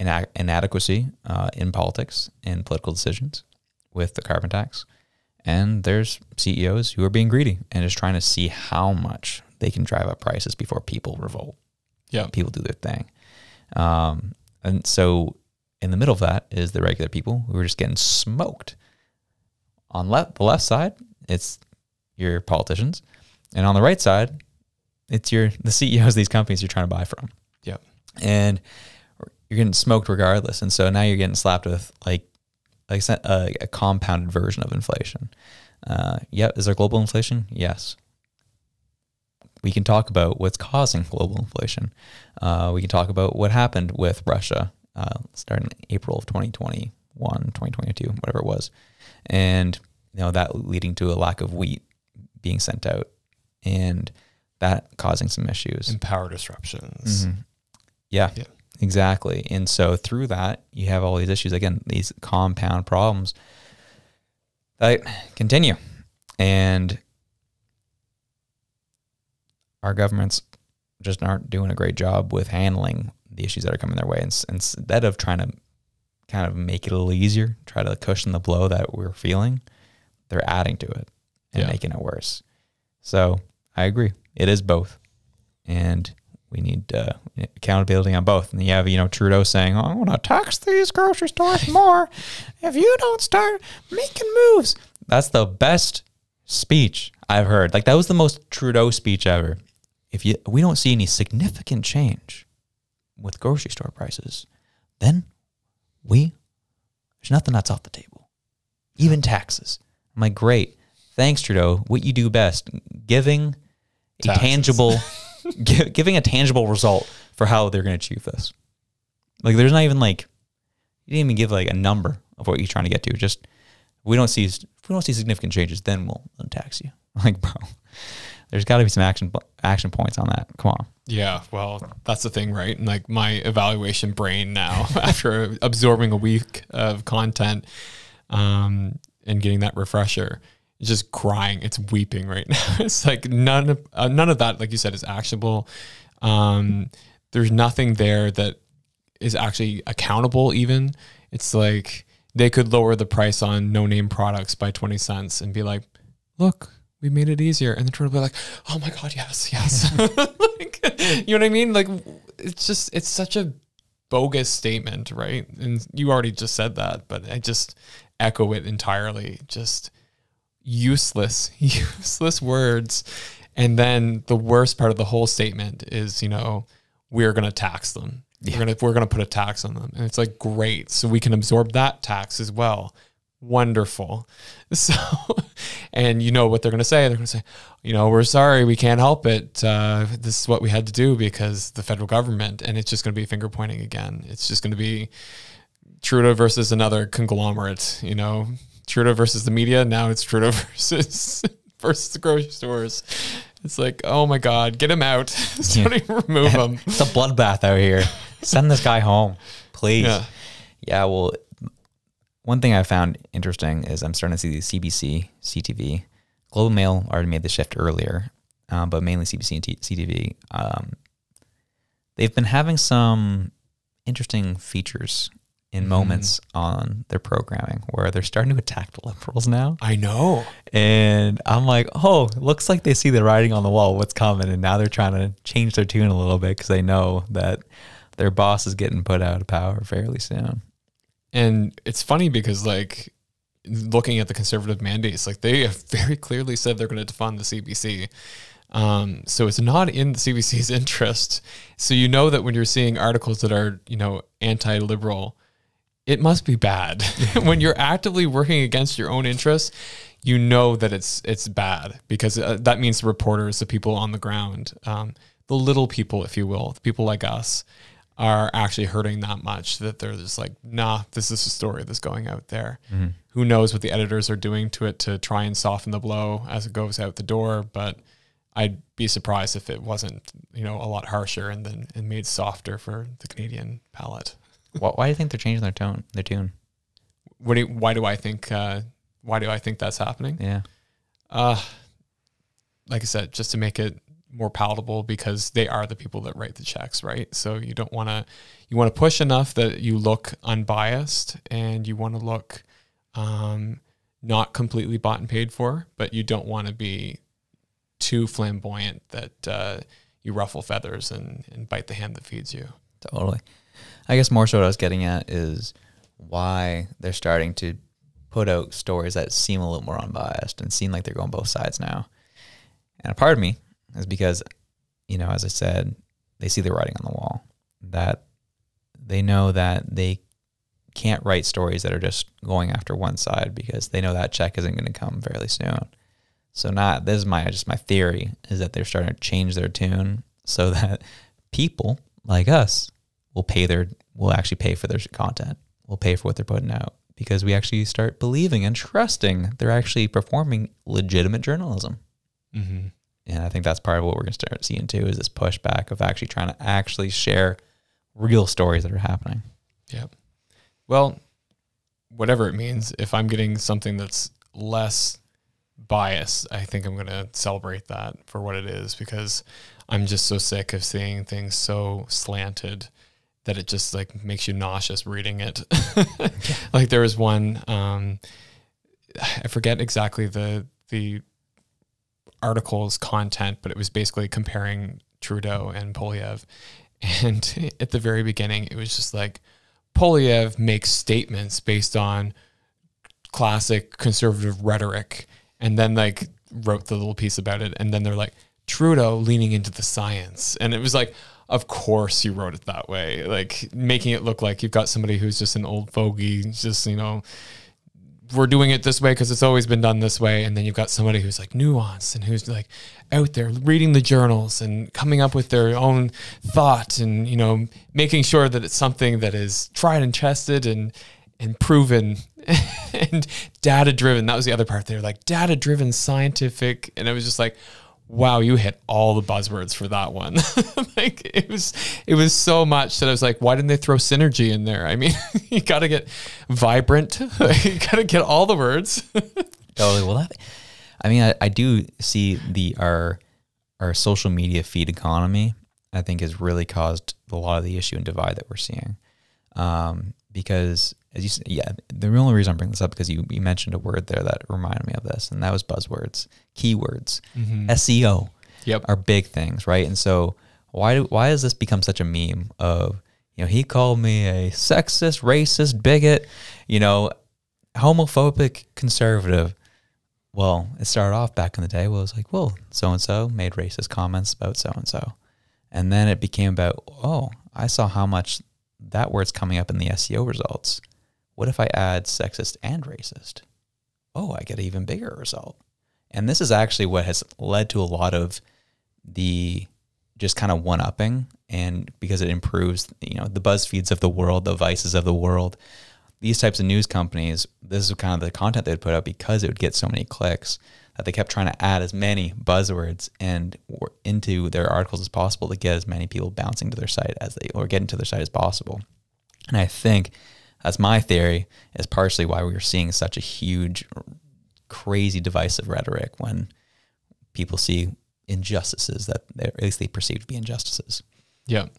ina- inadequacy uh, in politics and political decisions with the carbon tax. And there's CEOs who are being greedy and just trying to see how much they can drive up prices before people revolt. yeah People do their thing. Um, and so in the middle of that is the regular people who are just getting smoked. On le- the left side, it's your politicians. And on the right side, it's your the CEOs of these companies you're trying to buy from Yep. and you're getting smoked regardless. And so now you're getting slapped with like like a, a compounded version of inflation. Uh, yeah, is there global inflation? Yes. we can talk about what's causing global inflation. Uh, we can talk about what happened with Russia uh, starting April of 2021, 2022, whatever it was. And, you know, that leading to a lack of wheat being sent out and that causing some issues. And power disruptions. Mm-hmm. Yeah, Yeah. exactly. And so through that, you have all these issues again, these compound problems that continue. And our governments just aren't doing a great job with handling the issues that are coming their way. And instead of trying to kind of make it a little easier, try to cushion the blow that we're feeling, they're adding to it and Yeah. making it worse. So I agree. It is both. And we need uh, accountability on both. And you have, you know, Trudeau saying, oh, I want to tax these grocery stores more if you don't start making moves. That's the best speech I've heard. Like that was the most Trudeau speech ever. If you we don't see any significant change with grocery store prices, then we there's nothing that's off the table. Even taxes. I'm like, great. Thanks, Trudeau. What you do best, giving a Taxes. tangible gi- giving a tangible result for how they're going to achieve this. Like, there's not even like you didn't even give like a number of what you're trying to get to. Just we don't see if we don't see significant changes, then we'll tax you. Like, bro, there's got to be some action action points on that. Come on. Yeah, well, that's the thing, right? And like my evaluation brain now, after absorbing a week of content um, and getting that refresher, it's just crying. It's weeping right now. It's like none of uh, none of that, like you said, is actionable. Um, there's nothing there that is actually accountable. Even it's like they could lower the price on no name products by twenty cents and be like, "Look, we made it easier," and the try to be like, "Oh my god, yes, yes." like, you know what I mean? Like, it's just it's such a bogus statement, right? And you already just said that, but I just echo it entirely. Just useless, useless words. And then the worst part of the whole statement is, you know, we're going to tax them. We're going to we're going to put a tax on them. And it's like great. So we can absorb that tax as well. Wonderful. So and you know what they're going to say? They're going to say, you know, we're sorry, we can't help it. Uh, this is what we had to do because the federal government and it's just going to be finger pointing again. It's just going to be Trudeau versus another conglomerate, you know, Trudeau versus the media. Now it's Trudeau versus versus the grocery stores. It's like, oh my God, get him out. Somebody remove him. It's a bloodbath out here. Send this guy home, please. Yeah. Yeah. Well, one thing I found interesting is I'm starting to see the CBC, CTV, Global Mail already made the shift earlier, um, but mainly CBC and T- CTV. Um, they've been having some interesting features in moments on their programming where they're starting to attack the liberals now. I know. And I'm like, oh, looks like they see the writing on the wall, what's coming. And now they're trying to change their tune a little bit because they know that their boss is getting put out of power fairly soon. And it's funny because like looking at the conservative mandates, like they have very clearly said they're going to defund the CBC. Um, so it's not in the CBC's interest. So you know that when you're seeing articles that are, you know, anti-liberal, it must be bad. when you're actively working against your own interests, you know that it's it's bad because uh, that means the reporters, the people on the ground, um, the little people, if you will, the people like us, are actually hurting that much that they're just like, nah, this is a story that's going out there. Who knows what the editors are doing to it to try and soften the blow as it goes out the door, but I'd be surprised if it wasn't, you know, a lot harsher and then and made softer for the Canadian palate. Why, why do you think they're changing their tone, their tune? What do you, why do I think uh, why do I think that's happening? Yeah. Uh like I said, just to make it more palatable because they are the people that write the checks, right? So you don't want to you want to push enough that you look unbiased and you want to look um, not completely bought and paid for, but you don't want to be too flamboyant that uh, you ruffle feathers and, and bite the hand that feeds you. Totally. I guess more so what I was getting at is why they're starting to put out stories that seem a little more unbiased and seem like they're going both sides now. And a part of me is because, you know, as I said, they see the writing on the wall that they know that they can't write stories that are just going after one side because they know that check isn't going to come fairly soon. So not this is my just my theory is that they're starting to change their tune so that people like us will pay their will actually pay for their content. We'll pay for what they're putting out because we actually start believing and trusting they're actually performing legitimate journalism. Mm-hmm. And I think that's part of what we're going to start seeing too is this pushback of actually trying to actually share real stories that are happening. Yep. Well, whatever it means, if I'm getting something that's less biased, I think I'm going to celebrate that for what it is because I'm just so sick of seeing things so slanted that it just like makes you nauseous reading it. like there was one, um, I forget exactly the the article's content, but it was basically comparing Trudeau and Poilievre. And at the very beginning, it was just like Poilievre makes statements based on classic conservative rhetoric, and then like wrote the little piece about it, and then they're like Trudeau leaning into the science, and it was like, of course you wrote it that way, like making it look like you've got somebody who's just an old fogey, just you know we're doing it this way because it's always been done this way. And then you've got somebody who's like nuanced and who's like out there reading the journals and coming up with their own thought and, you know, making sure that it's something that is tried and tested and, and proven and data driven. That was the other part there, like data driven scientific. And it was just like, wow, you hit all the buzzwords for that one. like it was, it was so much that I was like, why didn't they throw synergy in there? I mean, you got to get vibrant. you got to get all the words. Totally. Well, that, I mean, I, I do see the our our social media feed economy. I think has really caused a lot of the issue and divide that we're seeing. Um, because as you yeah, the only reason I'm bringing this up because you, you mentioned a word there that reminded me of this, and that was buzzwords, keywords, mm-hmm. SEO. Yep. are big things, right? And so why do, why has this become such a meme of you know he called me a sexist, racist, bigot, you know, homophobic, conservative. Well, it started off back in the day. Well, it was like, well, so and so made racist comments about so and so, and then it became about, oh, I saw how much that word's coming up in the SEO results. What if I add sexist and racist? Oh, I get an even bigger result. And this is actually what has led to a lot of the just kind of one upping and because it improves, you know, the BuzzFeeds of the world, the Vices of the world, these types of news companies, this is kind of the content they'd put out because it would get so many clicks that they kept trying to add as many buzzwords and into their articles as possible to get as many people bouncing to their site as they or getting to their site as possible. And I think that's my theory is partially why we are seeing such a huge, crazy divisive rhetoric when people see injustices that at least they perceive to be injustices. Yep.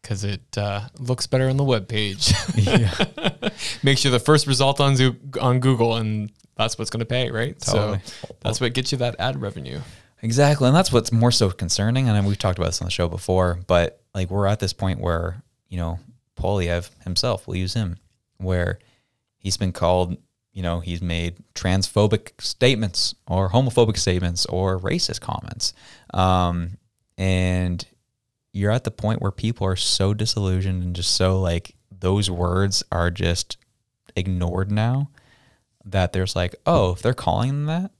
Because it uh, looks better on the web page. Yeah. Makes you the first result on Zoo- on Google, and that's what's going to pay, right? Totally. So that's what gets you that ad revenue. Exactly. And that's what's more so concerning. And we've talked about this on the show before, but like we're at this point where, you know, Poilievre himself, we'll use him, where he's been called, you know, he's made transphobic statements or homophobic statements or racist comments. Um, and you're at the point where people are so disillusioned and just so like those words are just ignored now that there's like, oh, if they're calling him that,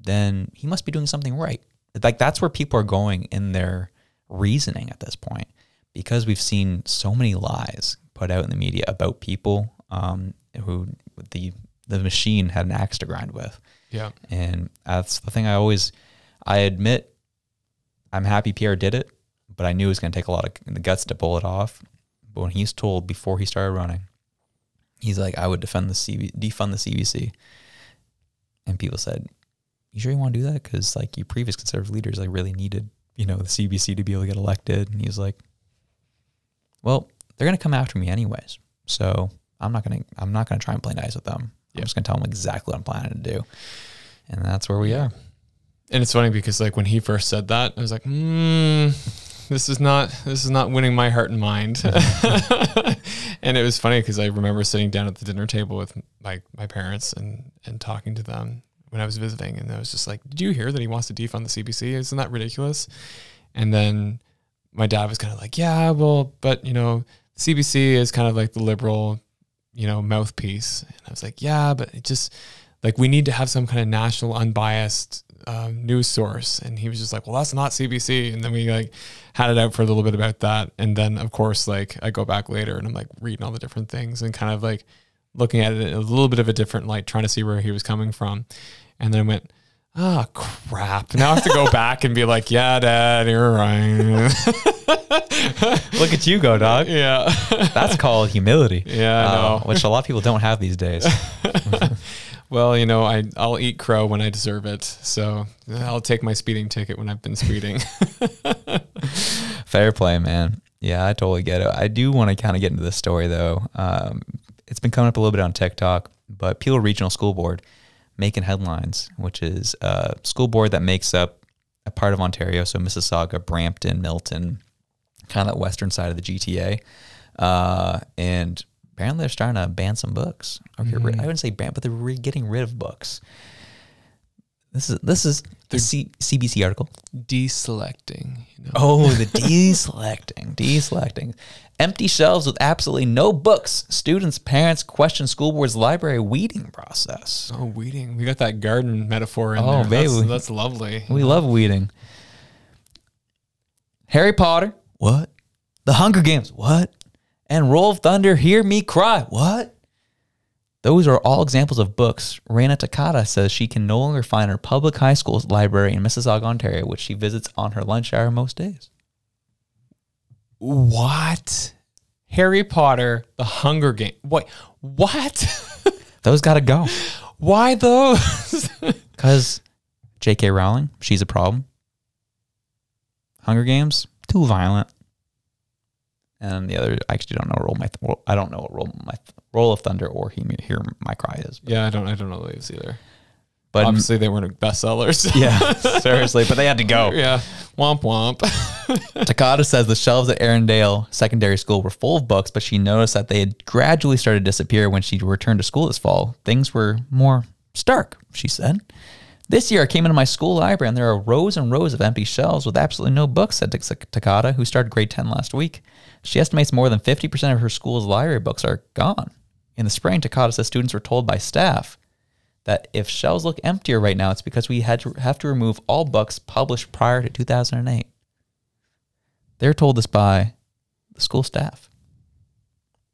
then he must be doing something right. Like that's where people are going in their reasoning at this point because we've seen so many lies put out in the media about people um, who the the machine had an axe to grind with. Yeah. And that's the thing I always, I admit, I'm happy Pierre did it, but I knew it was going to take a lot of the guts to pull it off. But when he's told before he started running, he's like, I would defend the CV, defund the CBC. And people said, you sure you want to do that? Because like your previous conservative leaders like really needed, you know, the CBC to be able to get elected. And he's like, well, they're going to come after me anyways. So I'm not going to, I'm not going to try and play nice with them. I'm just going to tell them exactly what I'm planning to do. And that's where we are. And it's funny because like when he first said that, I was like, hmm, this is not this is not winning my heart and mind. and it was funny because I remember sitting down at the dinner table with my my parents and and talking to them when I was visiting, and I was just like, "Did you hear that he wants to defund the CBC? Isn't that ridiculous?" And then my dad was kind of like, "Yeah, well, but you know, CBC is kind of like the liberal, you know, mouthpiece." And I was like, "Yeah, but it just." like we need to have some kind of national unbiased um, news source. And he was just like, well, that's not CBC. And then we like had it out for a little bit about that. And then of course, like I go back later and I'm like reading all the different things and kind of like looking at it in a little bit of a different light, trying to see where he was coming from. And then I went, oh crap. Now I have to go back and be like, yeah, dad, you're right. Look at you go, dog. yeah. That's called humility. Yeah, I uh, know. which a lot of people don't have these days. Well, you know, I I'll eat crow when I deserve it. So I'll take my speeding ticket when I've been speeding. Fair play, man. Yeah, I totally get it. I do want to kind of get into this story though. Um, it's been coming up a little bit on TikTok, but Peel Regional School Board making headlines, which is a school board that makes up a part of Ontario, so Mississauga, Brampton, Milton, kind of that western side of the GTA. Uh, and apparently they're starting to ban some books. Or rid- I wouldn't say ban, but they're re- getting rid of books. This is this is the C- CBC article. Deselecting. You know? Oh, the deselecting, deselecting. Empty shelves with absolutely no books. Students, parents question school board's library weeding process. Oh, weeding. We got that garden metaphor in Oh, there. That's, baby. that's lovely. We love weeding. Harry Potter, what? The Hunger Games, what? And Roll of Thunder, Hear Me Cry, what? Those are all examples of books. Rana Takata says she can no longer find her public high school's library in Mississauga, Ontario, which she visits on her lunch hour most days. What? Harry Potter, The Hunger Game. What? What? Those got to go. Why those? Because J.K. Rowling, she's a problem. Hunger Games, too violent. And the other, I actually don't know. Roll my, well, I don't know what roll my roll of thunder or hear, hear my cry is. yeah, I don't. I don't know the those either. But Obviously, they weren't bestsellers. yeah, seriously. But they had to go. yeah. Womp womp. Takata says the shelves at Erindale Secondary School were full of books, but she noticed that they had gradually started to disappear when she returned to school this fall. Things were more stark, she said. This year, I came into my school library and there are rows and rows of empty shelves with absolutely no books, said Tak- Takata, who started grade 10 last week. She estimates more than 50% of her school's library books are gone. In the spring, Takata says students were told by staff that if shelves look emptier right now, it's because we had to have to remove all books published prior to 2008. They're told this by the school staff.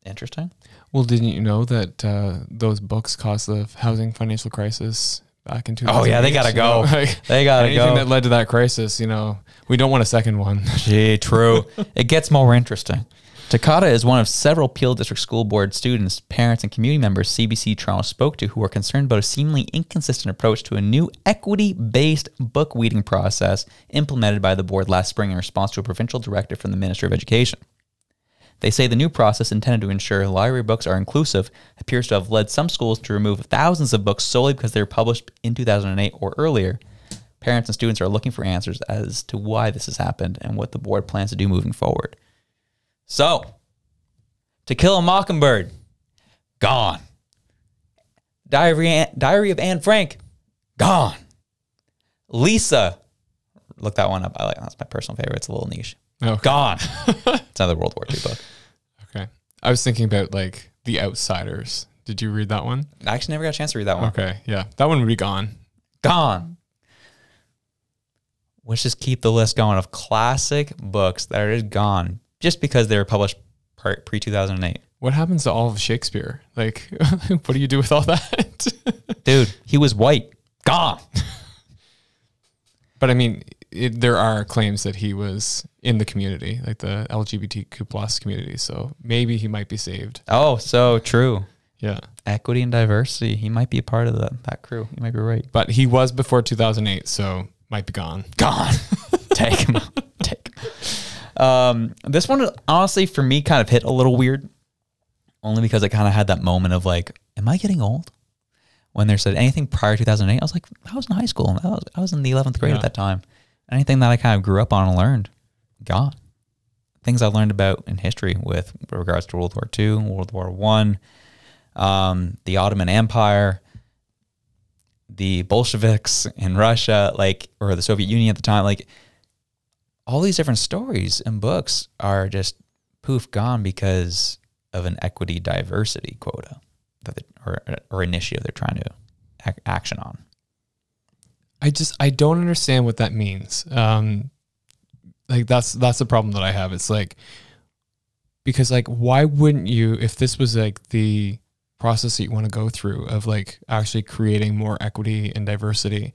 Interesting. well, didn't you know that uh, those books caused the housing financial crisis back in 2008? Oh, yeah, they gotta you know? go. Like, They gotta anything go. that led to that crisis, you know, we don't want a second one. Gee, true. it gets more interesting. Takata is one of several Peel District School Board students, parents, and community members CBC Toronto spoke to who are concerned about a seemingly inconsistent approach to a new equity based book weeding process implemented by the board last spring in response to a provincial directive from the Minister of Education. They say the new process intended to ensure library books are inclusive appears to have led some schools to remove thousands of books solely because they were published in 2008 or earlier. Parents and students are looking for answers as to why this has happened and what the board plans to do moving forward. So, To Kill a Mockingbird, gone. Diary, Diary of Anne Frank, gone. Lisa, look that one up. I like that's my personal favorite. It's a little niche. Okay. Gone. it's another World War II book. Okay. I was thinking about like The Outsiders. Did you read that one? I actually never got a chance to read that one. Okay. Yeah. That one would be gone. Gone. Let's just keep the list going of classic books that are just gone just because they were published pre 2008. What happens to all of Shakespeare? Like, what do you do with all that? Dude, he was white. Gone. but I mean, it, there are claims that he was in the community, like the LGBTQ plus community. So maybe he might be saved. Oh, so true. Yeah. Equity and diversity. He might be a part of that, that crew. You might be right. But he was before 2008, so might be gone. Gone. Take him. Take him. Um, this one honestly for me kind of hit a little weird, only because I kind of had that moment of like, am I getting old? When they said anything prior to 2008, I was like, I was in high school. I was, I was in the 11th grade Yeah. at that time. Anything that I kind of grew up on and learned, gone. Things I learned about in history with regards to World War II, World War One, um, the Ottoman Empire, the Bolsheviks in Russia, like or the Soviet Union at the time, like all these different stories and books are just poof gone because of an equity diversity quota that they, or or initiative they're trying to ac- action on. I just I don't understand what that means. Um, like that's that's the problem that I have. It's like because like why wouldn't you if this was like the process that you want to go through of like actually creating more equity and diversity,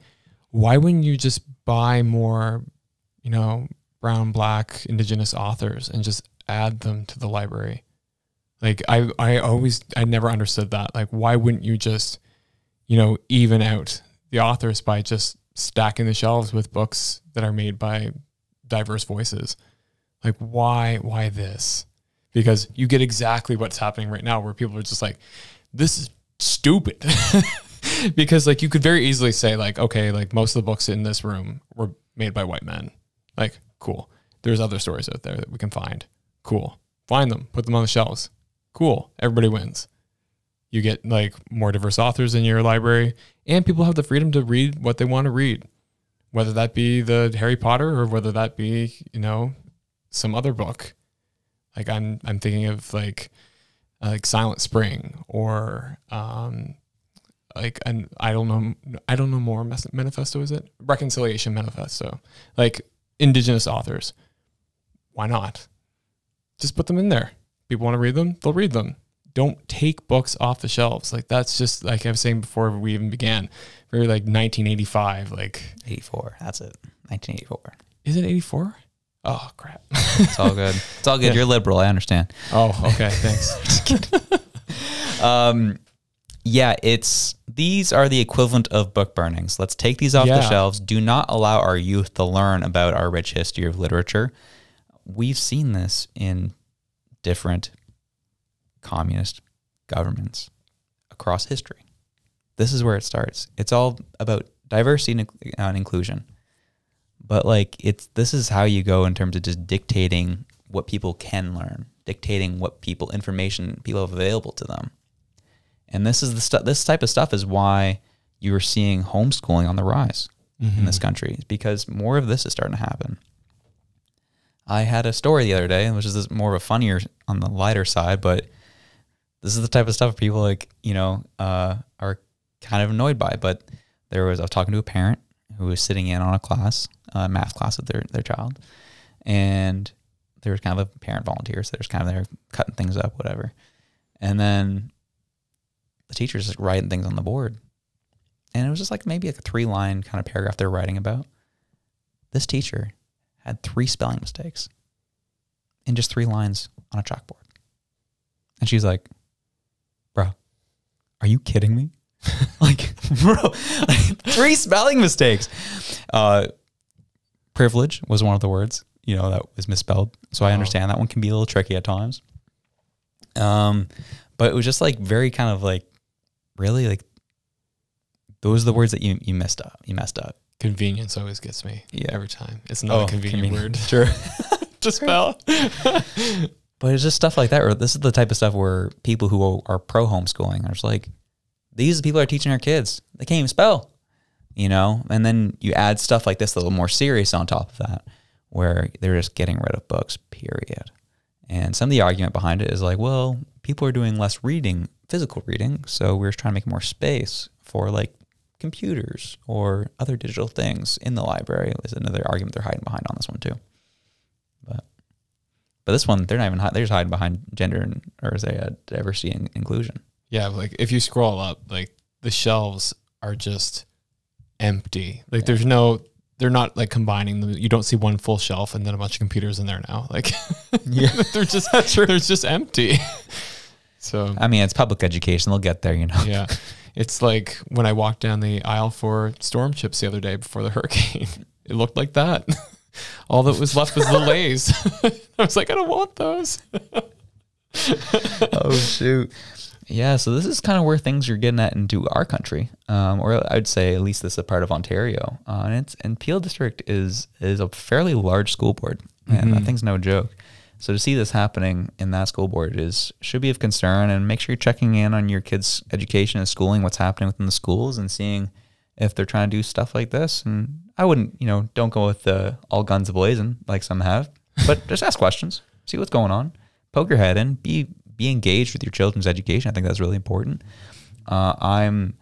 why wouldn't you just buy more, you know, brown, black, indigenous authors and just add them to the library? Like I I always I never understood that. Like why wouldn't you just you know, even out the authors by just stacking the shelves with books that are made by diverse voices. Like why why this? Because you get exactly what's happening right now where people are just like this is stupid. because like you could very easily say like okay, like most of the books in this room were made by white men. Like cool. There's other stories out there that we can find. Cool. Find them, put them on the shelves. Cool. Everybody wins you get like more diverse authors in your library and people have the freedom to read what they want to read whether that be the harry potter or whether that be you know some other book like i'm i'm thinking of like uh, like silent spring or um like an i don't know i don't know more manifesto is it reconciliation manifesto like indigenous authors why not just put them in there people want to read them they'll read them don't take books off the shelves. Like that's just like I was saying before we even began. Very like 1985. Like 84. That's it. 1984. is it 84? Oh crap. It's all good. It's all good. You're liberal. I understand. oh okay. Thanks. Um, yeah, it's these are the equivalent of book burnings. Let's take these off the shelves. Do not allow our youth to learn about our rich history of literature. We've seen this in different communist governments across history. This is where it starts. It's all about diversity and uh, and inclusion. But like it's this is how you go in terms of just dictating what people can learn, dictating what people information people have available to them. And this is the stuff. This type of stuff is why you are seeing homeschooling on the rise in this country, because more of this is starting to happen. I had a story the other day, which is more of a funnier on the lighter side, but this is the type of stuff people like you know uh, are kind of annoyed by. But there was I was talking to a parent who was sitting in on a class, uh, math class with their their child, and there was kind of a parent volunteer, so there's kind of there cutting things up, whatever. And then the teacher's just writing things on the board. And it was just like maybe like a three line kind of paragraph they're writing about. This teacher had three spelling mistakes in just three lines on a chalkboard. And she's like, Bro, are you kidding me? like, bro, like, three spelling mistakes. Uh, privilege was one of the words, you know, that was misspelled. So I understand that one can be a little tricky at times. Um, but it was just like very kind of like really like those are the words that you you messed up. You messed up. Convenience always gets me. Yeah. Every time. It's not a oh, convenient convenient. word. Sure. to spell. But it's just stuff like that. Or this is the type of stuff where people who are pro homeschooling are just like, these people are teaching our kids. They can't even spell, you know? And then you add stuff like this a little more serious on top of that, where they're just getting rid of books, period. And some of the argument behind it is like, well, people are doing less reading, physical reading. So we're trying to make more space for like computers or other digital things in the library is another argument they're hiding behind on this one too. But but this one, they're not even. They're just hiding behind gender and or say uh, diversity and inclusion. Yeah, like if you scroll up, like the shelves are just empty. Like there's no they're not like combining them. You don't see one full shelf and then a bunch of computers in there now. Like Yeah. they're just they're just empty. So I mean, it's public education. They'll get there, you know. yeah. It's like when I walked down the aisle for storm chips the other day before the hurricane. It looked like that. All that was left was the Lays. I was like, I don't want those. oh shoot. Yeah, so this is kind of where things are getting at into our country, um, or I'd say at least this is a part of Ontario, uh, and it's and Peel District is is a fairly large school board, and that thing's no joke. So to see this happening in that school board is should be of concern, and make sure you're checking in on your kids' education and schooling, what's happening within the schools, and seeing if they're trying to do stuff like this. And I wouldn't, you know, don't go with the all guns blazing like some have, but just ask questions, see what's going on, poke your head in, be be engaged with your children's education. I think that's really important. Uh, I'm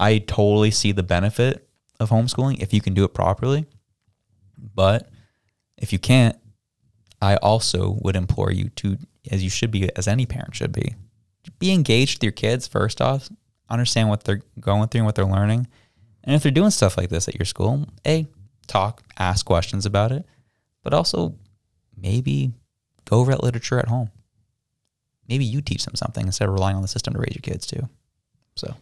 I totally see the benefit of homeschooling if you can do it properly. But if you can't, I also would implore you to, as you should be, as any parent should be, be engaged with your kids first off, understand what they're going through and what they're learning. And if they're doing stuff like this at your school, A, talk, ask questions about it, but also maybe go over that literature at home. Maybe you teach them something instead of relying on the system to raise your kids too. So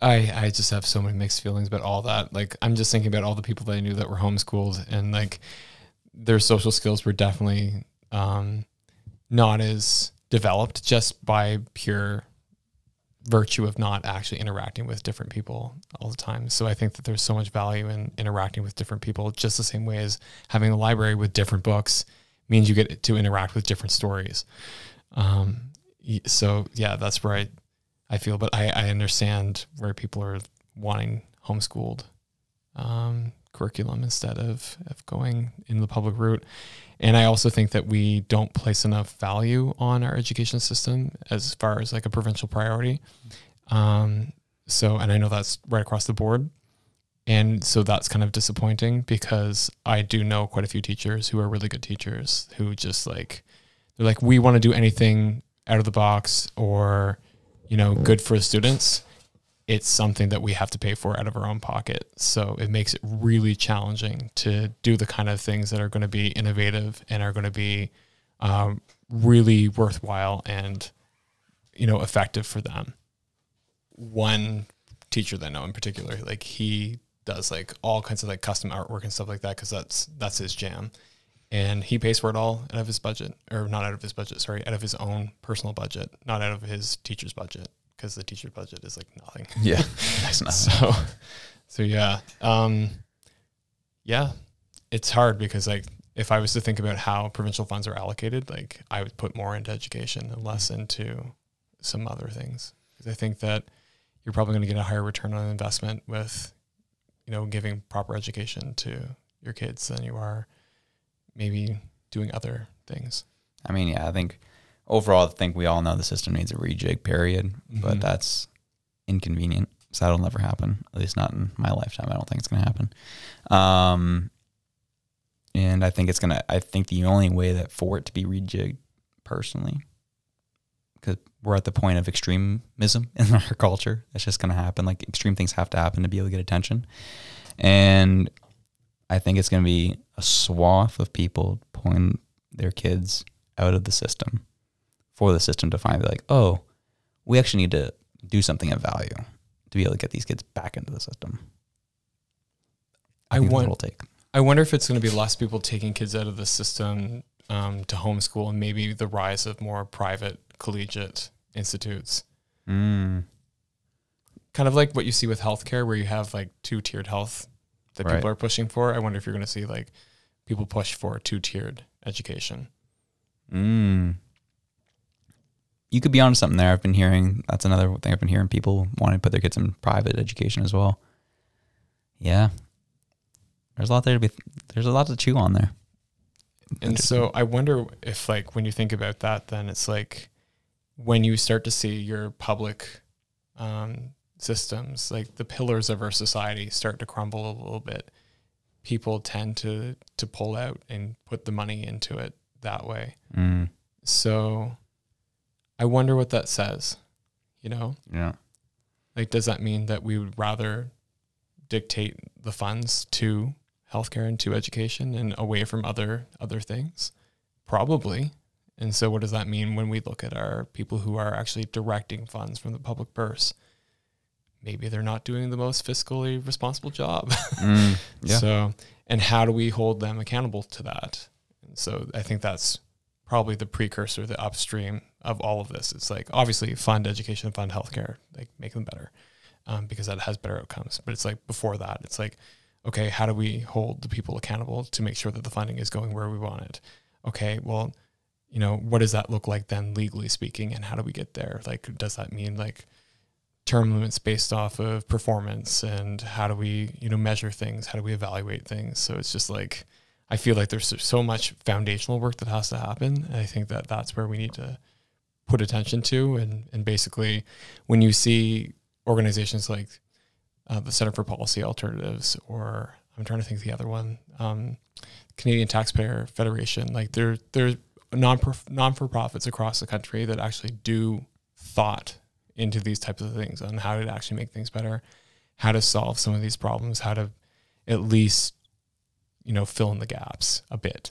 I I just have so many mixed feelings about all that. Like I'm just thinking about all the people that I knew that were homeschooled and like their social skills were definitely um, not as developed just by pure virtue of not actually interacting with different people all the time. So I think that there's so much value in interacting with different people, just the same way as having a library with different books means you get to interact with different stories. Um, so yeah, that's where I, I feel, but I, I understand where people are wanting homeschooled um, curriculum instead of, of going in the public route. And I also think that we don't place enough value on our education system as far as like a provincial priority. Um, so, and I know that's right across the board. And so that's kind of disappointing because I do know quite a few teachers who are really good teachers who just like, they're like, we want to do anything out of the box or, you know, good for the students. It's something that we have to pay for out of our own pocket. So it makes it really challenging to do the kind of things that are going to be innovative and are going to be um, really worthwhile and, you know, effective for them. One teacher that I know in particular, like he does like all kinds of like custom artwork and stuff like that because that's that's his jam and he pays for it all out of his budget or not out of his budget sorry out of his own personal budget not out of his teacher's budget because the teacher's budget is like nothing. Yeah, that's not so so yeah um yeah it's hard because like if i was to think about how provincial funds are allocated like i would put more into education and less into some other things. Because i think that you're probably going to get a higher return on investment with you know giving proper education to your kids than you are maybe doing other things I mean, yeah, I think overall, I think we all know the system needs a rejig, period. But Mhm. that's inconvenient. So that'll never happen. At least not in my lifetime. I don't think it's going to happen. Um, and I think it's going to, I think the only way that for it to be rejigged personally, because we're at the point of extremism in our culture. It's just going to happen. Like extreme things have to happen to be able to get attention. And I think it's going to be a swath of people pulling their kids out of the system for the system to finally be like, oh, we actually need to do something of value to be able to get these kids back into the system. I that's want- take. I wonder if it's going to be less people taking kids out of the system um, to homeschool and maybe the rise of more private collegiate institutes. Mm, Kind of like what you see with healthcare, where you have like two tiered health that Right. people are pushing for. I wonder if you're going to see like people push for two tiered education. mm. You could be onto something there. I've been hearing that's another thing I've been hearing people wanting to put their kids in private education as well. Yeah. There's a lot there to be there's a lot to chew on there. And so I wonder if like when you think about that, then it's like when you start to see your public um, systems, like the pillars of our society, start to crumble a little bit. People tend to to pull out and put the money into it that way. Mm, So I wonder what that says. You know, yeah. like does that mean that we would rather dictate the funds to healthcare and to education and away from other other things? Probably. And so what does that mean when we look at our people who are actually directing funds from the public purse? Maybe they're not doing the most fiscally responsible job. Mm, yeah. So, and how do we hold them accountable to that? And so I think that's probably the precursor, the upstream of all of this. It's like obviously fund education, fund healthcare, like make them better um, because that has better outcomes. But it's like before that, it's like, okay, how do we hold the people accountable to make sure that the funding is going where we want it? Okay, well, you know, what does that look like then legally speaking, and how do we get there? Like, does that mean like term limits based off of performance and how do we you know measure things how do we evaluate things so it's just like i feel like there's so much foundational work that has to happen and i think that that's where we need to put attention to. And, and basically, when you see organizations like uh, the Center for Policy Alternatives, or I'm trying to think the other one, um, Canadian Taxpayer Federation, like there, there's non non for profits across the country that actually do thought into these types of things on how to actually make things better, how to solve some of these problems, how to at least you know fill in the gaps a bit.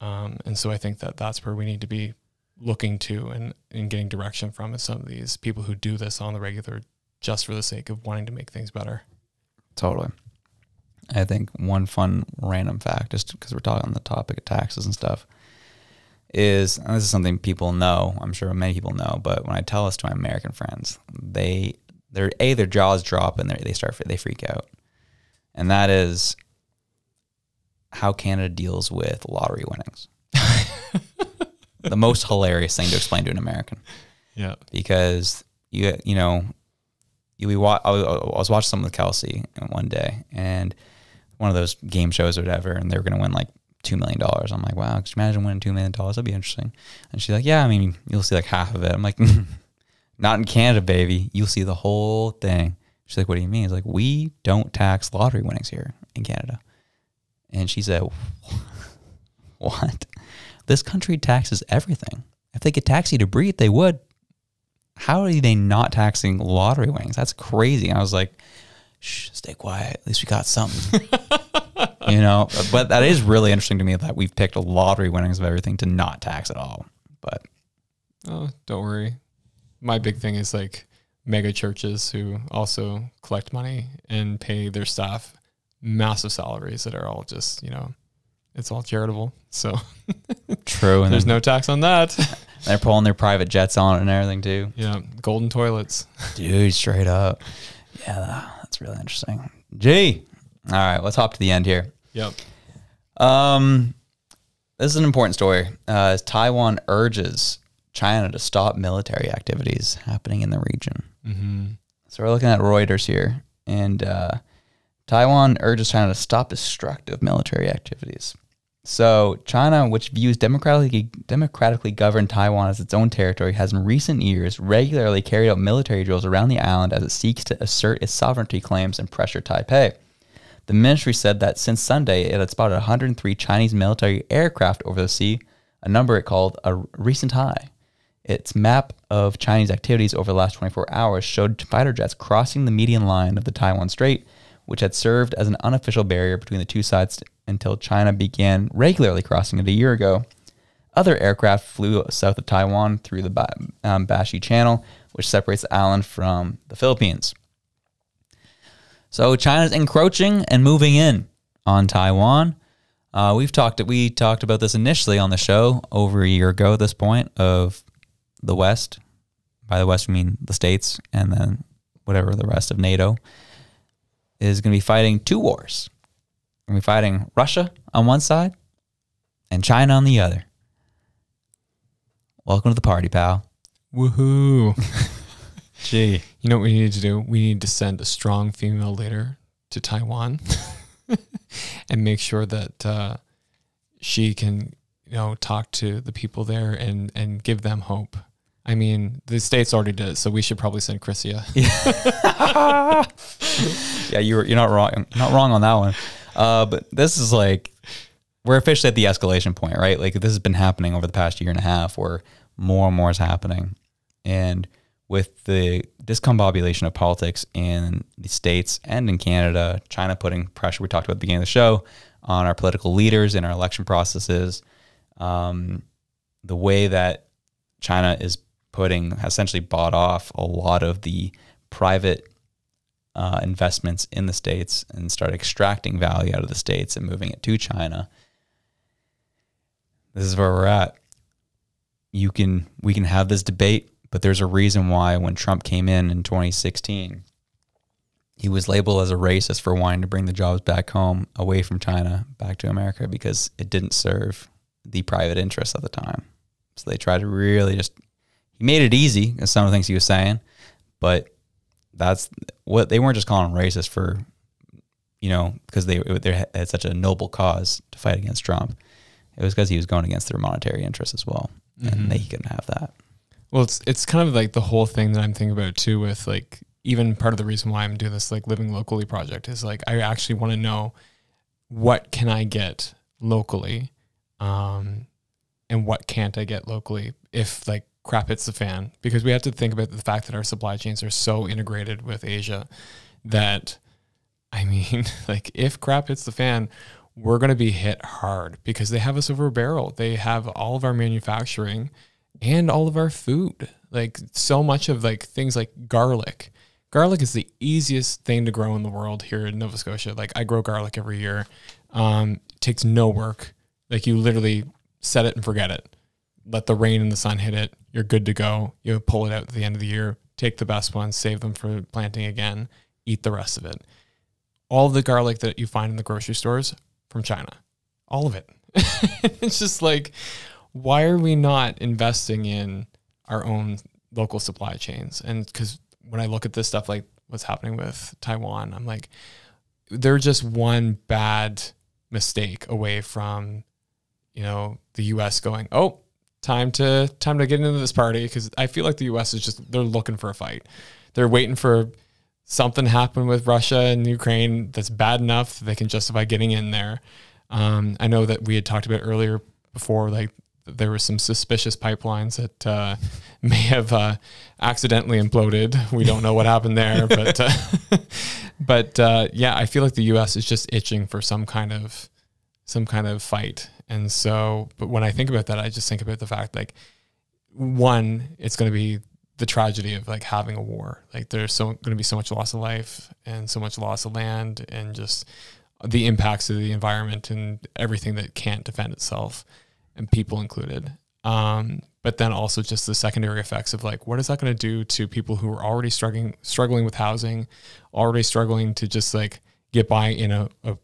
Um, and so I think that that's where we need to be looking to and, and getting direction from is some of these people who do this on the regular just for the sake of wanting to make things better. Totally. I think one fun random fact, just because we're talking on the topic of taxes and stuff, is and this is something people know. I'm sure many people know, but when I tell this to my American friends, they they're a their jaws drop and they they start they freak out, and that is how Canada deals with lottery winnings. the most hilarious thing to explain to an American Yeah. because you you know you, we wa- I was I was watching something with Kelsey one day and one of those game shows or whatever, and they were going to win like two million dollars. I'm like, wow, could you imagine winning two million dollars? That'd be interesting. And she's like, yeah, I mean, you'll see like half of it. I'm like, not in Canada, baby. You'll see the whole thing. She's like, what do you mean? It's like we don't tax lottery winnings here in Canada. And she said, what? This country taxes everything. If they could tax you to breathe, they would. How are they not taxing lottery winnings? That's crazy. I was like, shh, stay quiet. At least we got something. you know, but that is really interesting to me that we've picked lottery winnings of everything to not tax at all. But Oh, don't worry. My big thing is like mega churches who also collect money and pay their staff massive salaries that are all just, you know, it's all charitable. So true. And there's no tax on that. they're pulling their private jets on it and everything too. yeah. Golden toilets. Dude, straight up. Yeah, that's really interesting. Gee. All right, let's hop to the end here. Yep. Um, this is an important story. Uh, Taiwan urges China to stop military activities happening in the region. Mm-hmm. So we're looking at Reuters here, and uh, Taiwan urges China to stop destructive military activities. So China, which views democratically democratically governed Taiwan as its own territory, has in recent years regularly carried out military drills around the island as it seeks to assert its sovereignty claims and pressure Taipei. The ministry said that since Sunday, it had spotted 103 Chinese military aircraft over the sea, a number it called a recent high. Its map of Chinese activities over the last 24 hours showed fighter jets crossing the median line of the Taiwan Strait, which had served as an unofficial barrier between the two sides until China began regularly crossing it a year ago. Other aircraft flew south of Taiwan through the Ba- um, Bashi Channel, which separates the island from the Philippines. So China's encroaching and moving in on Taiwan. Uh, we've talked we talked about this initially on the show over a year ago at this point of the West. By the West, we mean the states, and then whatever the rest of NATO is going to be fighting two wars. We're going to be fighting Russia on one side and China on the other. Welcome to the party, pal. Woohoo. Gee. You know what we need to do? We need to send a strong female leader to Taiwan and make sure that uh, she can, you know, talk to the people there and and give them hope. I mean, the states already did, so we should probably send Chrystia. Yeah, you're you're not wrong. Not wrong on that one. Uh, but this is like we're officially at the escalation point, right? Like this has been happening over the past year and a half, where more and more is happening, and with the discombobulation of politics in the states and in Canada, China putting pressure. We talked about at the beginning of the show on our political leaders in our election processes. Um, the way that China is putting essentially bought off a lot of the private uh, investments in the states and start extracting value out of the states and moving it to China. This is where we're at. You can we can have this debate, but there's a reason why when Trump came in in 2016, he was labeled as a racist for wanting to bring the jobs back home away from China back to America because it didn't serve the private interests at the time. So they tried to really just he made it easy, as some of the things he was saying, but that's what they weren't just calling him racist for, you know, because they they had such a noble cause to fight against Trump. It was because he was going against their monetary interests as well, and mm-hmm. they couldn't have that. Well, it's it's kind of like the whole thing that I'm thinking about too. With like even part of the reason why I'm doing this like living locally project is like I actually want to know what can I get locally, um, and what can't I get locally if like crap hits the fan because we have to think about the fact that our supply chains are so integrated with Asia that I mean like if crap hits the fan we're going to be hit hard because they have us over a barrel they have all of our manufacturing and all of our food. Like so much of like things like garlic. Garlic is the easiest thing to grow in the world here in Nova Scotia. Like I grow garlic every year. Um takes no work. Like you literally set it and forget it. Let the rain and the sun hit it. You're good to go. You pull it out at the end of the year, take the best ones, save them for planting again, eat the rest of it. All of the garlic that you find in the grocery stores from China, all of it. it's just like, why are we not investing in our own local supply chains? And because when I look at this stuff, like what's happening with Taiwan, I'm like, they're just one bad mistake away from, you know, the US going, oh, time to time to get into this party because I feel like the U.S. is just they're looking for a fight. They're waiting for something to happen with Russia and Ukraine that's bad enough that they can justify getting in there. Um, I know that we had talked about earlier before, like there were some suspicious pipelines that uh, may have uh, accidentally imploded. We don't know what happened there, but uh, but uh, yeah, I feel like the U.S. is just itching for some kind of some kind of fight. And so, but when I think about that, I just think about the fact like, one, it's going to be the tragedy of like having a war. Like, there's so going to be so much loss of life and so much loss of land and just the impacts of the environment and everything that can't defend itself, and people included. Um, but then also just the secondary effects of like, what is that going to do to people who are already struggling struggling with housing, already struggling to just like get by in a, a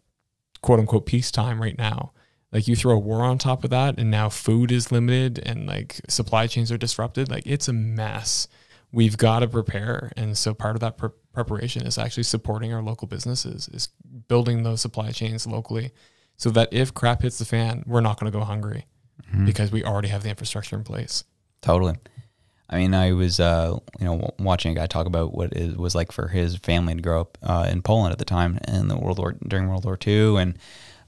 quote unquote peacetime right now. Like you throw a war on top of that, and now food is limited and like supply chains are disrupted. Like it's a mess. We've got to prepare, and so part of that pre- preparation is actually supporting our local businesses, is building those supply chains locally, so that if crap hits the fan, we're not going to go hungry because we already have the infrastructure in place. Totally. I mean, I was, uh, you know, watching a guy talk about what it was like for his family to grow up uh, in Poland at the time in the World War during World War II, and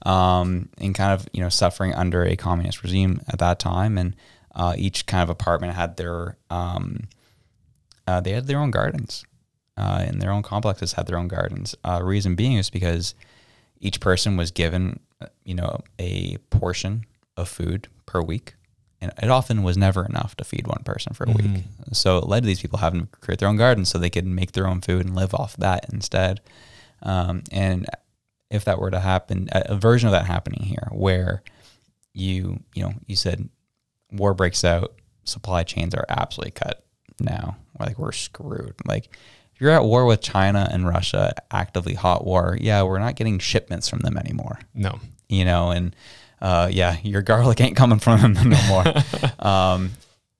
um, and kind of you know suffering under a communist regime at that time, and uh, each kind of apartment had their um, uh, they had their own gardens, uh, and their own complexes had their own gardens. Uh, reason being is because each person was given, you know, a portion of food per week, and it often was never enough to feed one person for a week. So it led to these people having to create their own gardens so they could make their own food and live off that instead. Um, and if that were to happen, a, a version of that happening here, where you, you know, you said war breaks out, supply chains are absolutely cut now. Like we're screwed. Like if you're at war with China and Russia, actively hot war, yeah, we're not getting shipments from them anymore No, you know, and uh, yeah, your garlic ain't coming from them no more. um,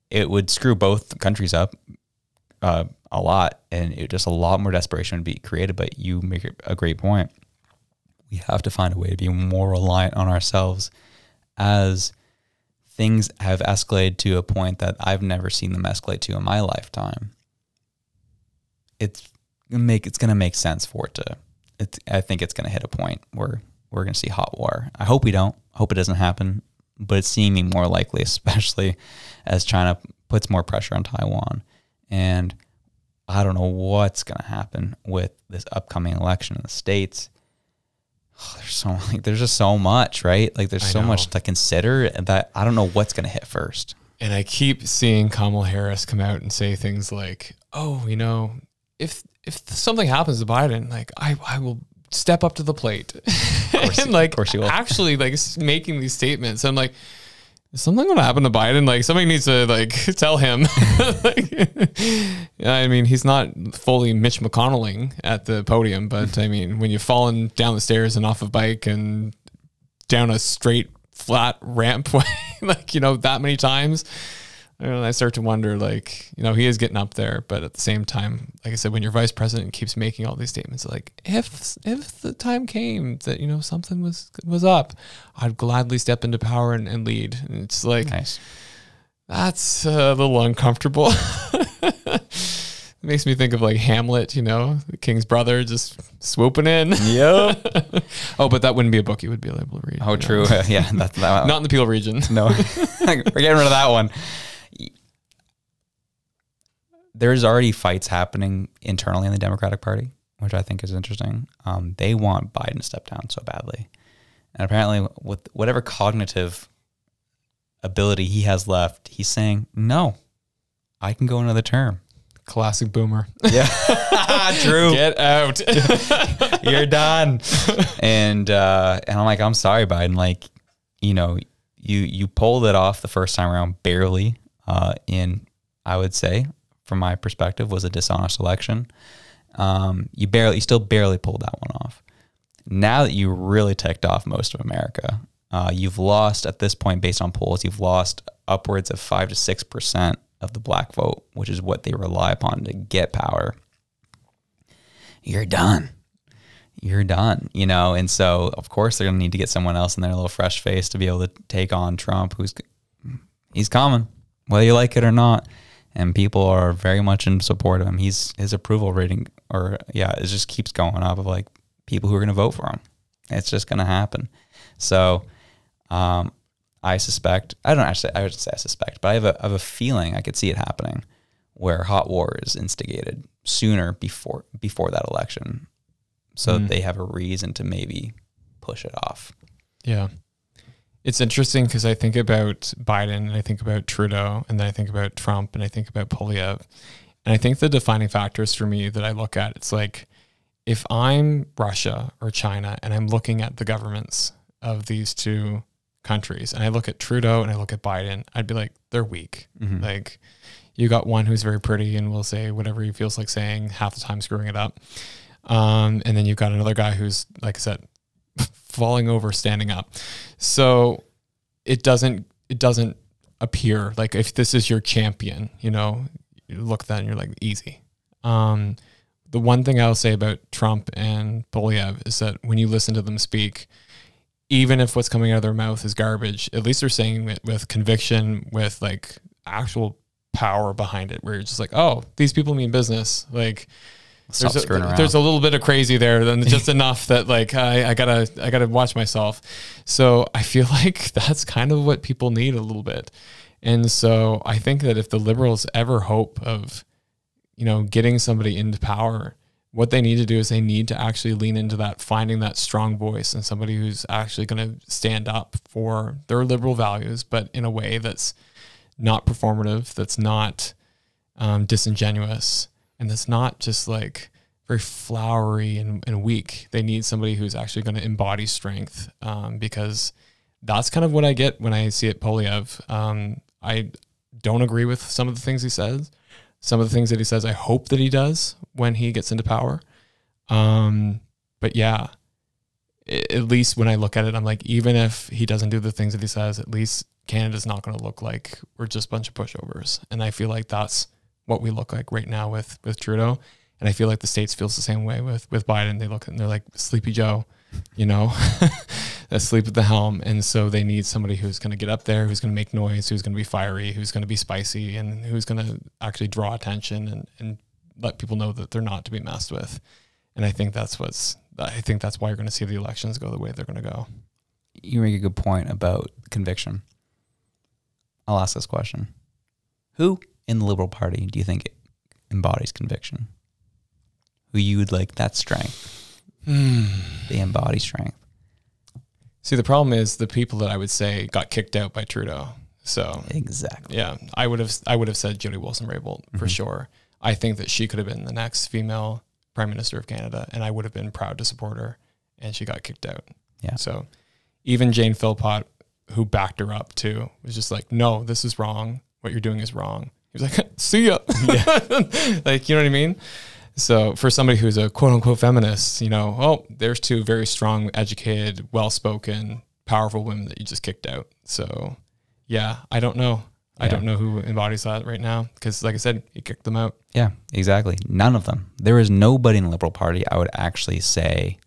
it would screw both countries up uh, a lot, and it just a lot more desperation would be created. But you make a great point. We have to find a way to be more reliant on ourselves as things have escalated to a point that I've never seen them escalate to in my lifetime. It's make it's gonna make sense for it to. It's, I think it's gonna hit a point where we're gonna see hot war. I hope we don't. I hope it doesn't happen, but it's seeming more likely, especially as China puts more pressure on Taiwan. And I don't know what's gonna happen with this upcoming election in the states. there's so like there's just so much, right? Like there's I so much to consider that I don't know what's gonna hit first. And I keep seeing Kamala Harris come out and say things like, "Oh, you know, if if something happens to Biden, like I I will step up to the plate." and like of course he will. actually like making these statements. I'm like, is something going to happen to Biden? Like somebody needs to like tell him. like, I mean, he's not fully Mitch McConnelling at the podium, but I mean, when you've fallen down the stairs and off a bike and down a straight flat ramp like you know that many times I, I start to wonder like you know he is getting up there but at the same time like i said when your vice president keeps making all these statements like if if the time came that you know something was was up i'd gladly step into power and, and lead and it's like Nice. That's a little uncomfortable. It makes me think of like Hamlet, you know, the king's brother just swooping in. Yep. oh, but that wouldn't be a book you would be able to read. Oh, true. yeah, that, that, Not in the Peel region. no, we're getting rid of that one. There's already fights happening internally in the Democratic Party, which I think is interesting. Um, they want Biden to step down so badly, and apparently, with whatever cognitive ability he has left, he's saying, "No, I can go another term." Classic boomer. Yeah, true. Get out. you're done. and uh, and I'm like, I'm sorry, Biden. Like, you know, you you pulled it off the first time around barely. Uh, in I would say, from my perspective, was a dishonest election. Um, you barely, you still barely pulled that one off. Now that you really ticked off most of America, uh, you've lost at this point, based on polls, you've lost upwards of five to six percent of the black vote, which is what they rely upon to get power. You're done you're done, you know? And so, of course, they're going to need to get someone else in there, a little fresh face to be able to take on Trump, who's, he's coming, whether you like it or not. And people are very much in support of him. He's, his approval rating, or yeah, it just keeps going up of like people who are going to vote for him. It's just going to happen. So, um, I suspect, I don't actually, I would say I suspect, but I have a, I have a feeling I could see it happening where hot war is instigated sooner before, before that election so that they have a reason to maybe push it off. Yeah. It's interesting because I think about Biden and I think about Trudeau and then I think about Trump and I think about Poilievre. And I think the defining factors for me that I look at, it's like if I'm Russia or China and I'm looking at the governments of these two countries and I look at Trudeau and I look at Biden, I'd be like, they're weak. Like you got one who's very pretty and will say whatever he feels like saying, half the time screwing it up. Um, and then you've got another guy who's, like I said, falling over, standing up. So it doesn't it doesn't appear like if this is your champion, you know, you look at that and you're like easy. Um, the one thing I'll say about Trump and Poilievre is that when you listen to them speak, even if what's coming out of their mouth is garbage, at least they're saying it with conviction, with like actual power behind it, where you're just like, oh, these people mean business. Like, Stop there's a, around. there's a little bit of crazy there, then just enough that like I, I gotta I gotta watch myself. So I feel like that's kind of what people need a little bit. And so I think that if the liberals ever hope of, you know, getting somebody into power, what they need to do is they need to actually lean into that, finding that strong voice and somebody who's actually going to stand up for their liberal values, but in a way that's not performative, that's not um, disingenuous, and that's not just like very flowery and, and weak. They need somebody who's actually going to embody strength um, because that's kind of what I get when I see it Poilievre. Um, I don't agree with some of the things he says. Some of the things that he says, I hope that he does when he gets into power. Um, but yeah, at least when I look at it, I'm like, even if he doesn't do the things that he says, at least Canada's not going to look like we're just a bunch of pushovers. And I feel like that's what we look like right now with with Trudeau. And I feel like the states feels the same way with with Biden. They look and they're like Sleepy Joe, you know, asleep at the helm. And so they need somebody who's going to get up there, who's going to make noise, who's going to be fiery, who's going to be spicy, and who's going to actually draw attention and and let people know that they're not to be messed with. And I think that's what's I think that's why you're going to see the elections go the way they're going to go. You make a good point about conviction. I'll ask this question. Who in the Liberal Party do you think it embodies conviction? Who you would like that strength? Hmm. They embody strength. See, the problem is the people that I would say got kicked out by Trudeau. So Exactly. yeah, I would have I would have said Jody Wilson Raybould for mm-hmm. sure. I think that she could have been the next female prime minister of Canada, and I would have been proud to support her. And she got kicked out. Yeah. So even Jane Philpott, who backed her up too, was just like, "No, this is wrong. What you're doing is wrong." He was like, "See ya." like you know what I mean. So for somebody who's a quote unquote feminist, you know, oh, there's two very strong, educated, well spoken, powerful women that you just kicked out. So yeah, I don't know. I don't know who embodies that right now because, like I said, he kicked them out. Yeah, exactly. None of them. There is nobody in the Liberal Party I would actually say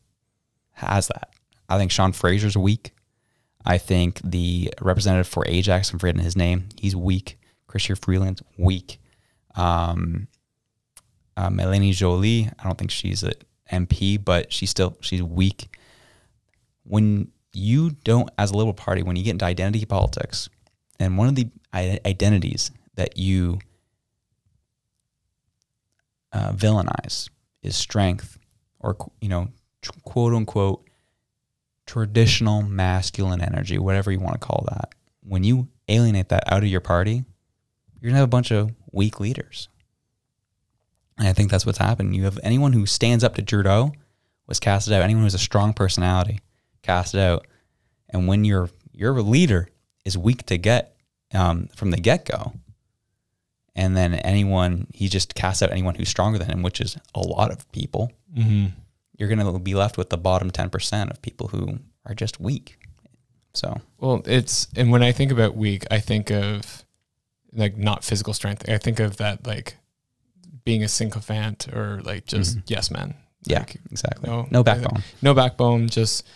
has that. I think Sean Fraser's weak. I think the representative for Ajax, I'm forgetting his name, he's weak. Chrystia Freeland, weak. Um, uh, Melanie Joly, I don't think she's an MP, but she's still she's weak. When you don't, as a Liberal Party, when you get into identity politics, and one of the identities that you uh, villainize is strength, or you know, quote unquote traditional masculine energy, whatever you want to call that. When you alienate that out of your party, you're gonna have a bunch of weak leaders. And I think that's what's happened. You have anyone who stands up to Trudeau was casted out. Anyone who has a strong personality casted out. And when your your leader is weak to get um, from the get go, and then anyone he just casts out anyone who's stronger than him, which is a lot of people. You're going to be left with the bottom ten percent of people who are just weak. So Well, it's and when I think about weak, I think of like not physical strength. I think of that like being a sycophant or like just yes man. yeah, Like, exactly. no, No, backbone. no backbone, just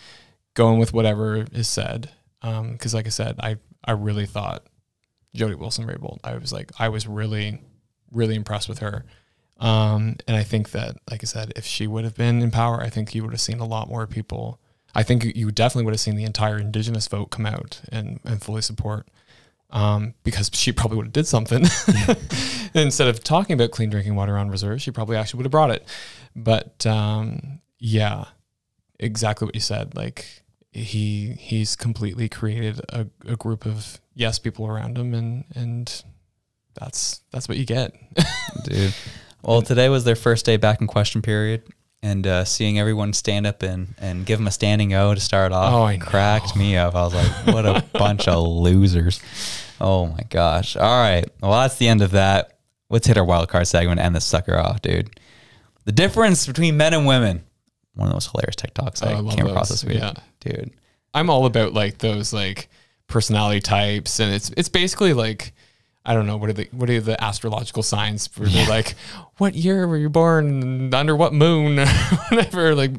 going with whatever is said. Because, like I said, I I really thought Jody Wilson Raybould. I was like, I was really, really impressed with her. Um, and I think that, like I said, if she would have been in power, I think you would have seen a lot more people. I think you definitely would have seen the entire Indigenous vote come out and, and fully support. Um, because she probably would have did something instead of talking about clean drinking water on reserve. She probably actually would have brought it. But um, yeah, exactly what you said. Like he he's completely created a, a group of yes people around him, and and that's that's what you get. dude. Well, today was their first day back in question period, and uh, seeing everyone stand up and, and give them a standing O to start off Oh, I know. cracked me up. I was like, what a bunch of losers. Oh my gosh. All right. Well, that's the end of that. Let's hit our wild card segment and the sucker off, dude. The difference between men and women. One of those hilarious TikToks Oh, I I came across this week. Yeah. Dude. I'm all about like those like personality types, and it's it's basically like I don't know what are the what are the astrological signs where they're like, what year were you born? Under what moon? whatever. Like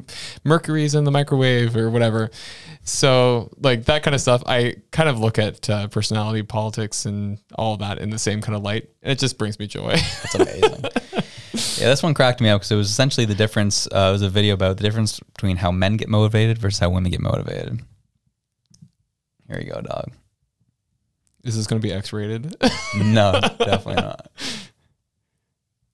Mercury's in the microwave or whatever. So like that kind of stuff. I kind of look at uh, personality politics and all that in the same kind of light, and it just brings me joy. That's amazing. yeah, this one cracked me up because it was essentially the difference. Uh, it was a video about the difference between how men get motivated versus how women get motivated. Here you go, dog. Is this going to be X-rated? No, definitely not.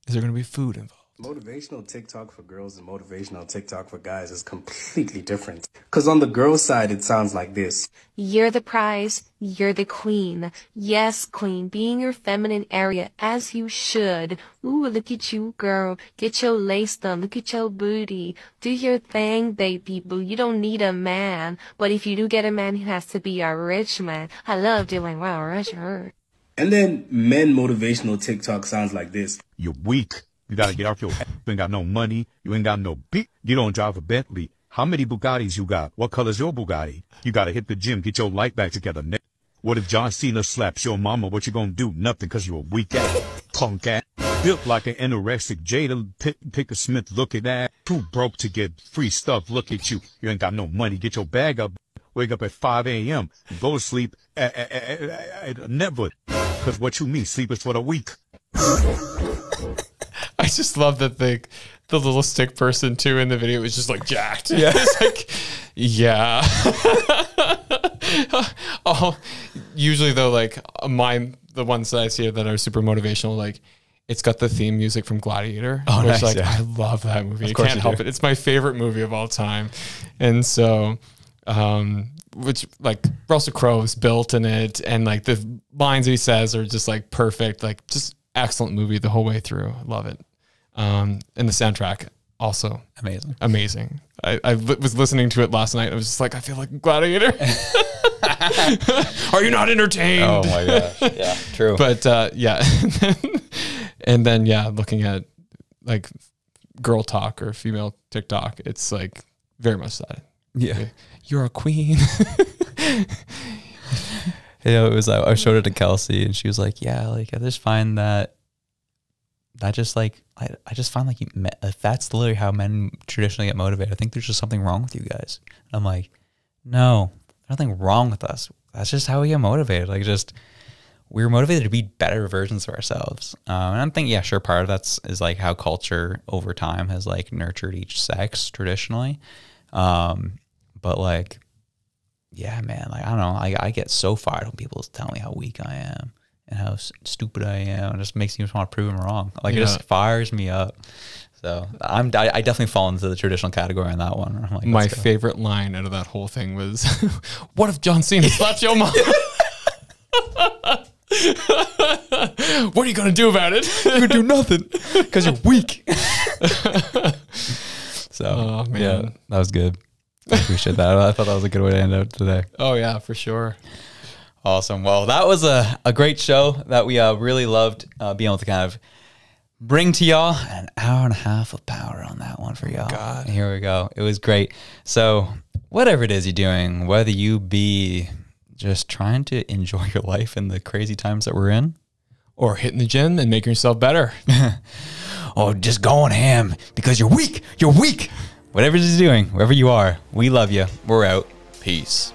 Is there going to be food involved? Motivational TikTok for girls and motivational TikTok for guys is completely different. Cause on the girls side, it sounds like this. You're the prize. You're the queen. Yes, queen. Be in your feminine area as you should. Ooh, look at you, girl. Get your lace done. Look at your booty. Do your thing, baby boo. You don't need a man. But if you do get a man, he has to be a rich man. I love doing well, rich her. And then men motivational TikTok sounds like this. You're weak. You gotta get off your ass. You ain't got no money. You ain't got no beat. You don't drive a Bentley. How many Bugattis you got? What color's your Bugatti? You gotta hit the gym, get your life back together. Nick. What if John Cena slaps your mama? What you gonna do? Nothing, cause you're a weak ass punk ass. Built like an anorexic Jada Pick, Picker Smith. Look at that. Too broke to get free stuff. Look at you. You ain't got no money. Get your bag up. Wake up at 5 a.m. Go to sleep at, at, at, at, at never. Cause what you mean, sleep is for the weak. Just love that the the little stick person too in the video was just like jacked. Yeah, it's like yeah. oh, usually though, like my the ones that I see that are super motivational, like it's got the theme music from Gladiator. Oh, which, nice, Like yeah. I love that movie. I can't help do. it. It's my favorite movie of all time, and so. Um, which like Russell Crowe's built in it, and like the lines he says are just like perfect, like just excellent movie the whole way through. I love it. Um, and the soundtrack also Amazing. amazing. I, I was listening to it last night. I was just like, I feel like Gladiator. Are you not entertained? Oh my gosh. Yeah, true. But uh, yeah, and then yeah, looking at like girl talk or female TikTok, it's like very much that. yeah. You're a queen. Yeah, it was. I I showed it to Kelsey, and she was like, "Yeah, like I just find that that just like I, I just find like if that's literally how men traditionally get motivated. I think there's just something wrong with you guys." And I'm like, "No, nothing wrong with us. That's just how we get motivated. Like just we were motivated to be better versions of ourselves. Um, and I'm thinking, yeah, sure, part of that's is like how culture over time has like nurtured each sex traditionally. Um, but like, yeah, man, like I don't know, I, I get so fired when people tell me how weak I am and how stupid I am. It just makes me just want to prove them wrong. Like it just fires me up. So I'm I, I definitely fall into the traditional category on that one. Like, My go. favorite line out of that whole thing was, "What if John Cena slaps your mom? what are you gonna do about it? You're gonna do nothing because you're weak." so Oh, yeah, that was good. I appreciate that. I thought that was a good way to end out today. Oh yeah, for sure. Awesome. Well, that was a, a great show that we uh, really loved uh, being able to kind of bring to y'all an hour and a half of power on that one for y'all. God. Here we go. It was great. So, whatever it is you're doing, whether you be just trying to enjoy your life in the crazy times that we're in, Or hitting the gym and making yourself better. or just going ham because you're weak, you're weak. Whatever it is you're doing, wherever you are, we love you. We're out. Peace.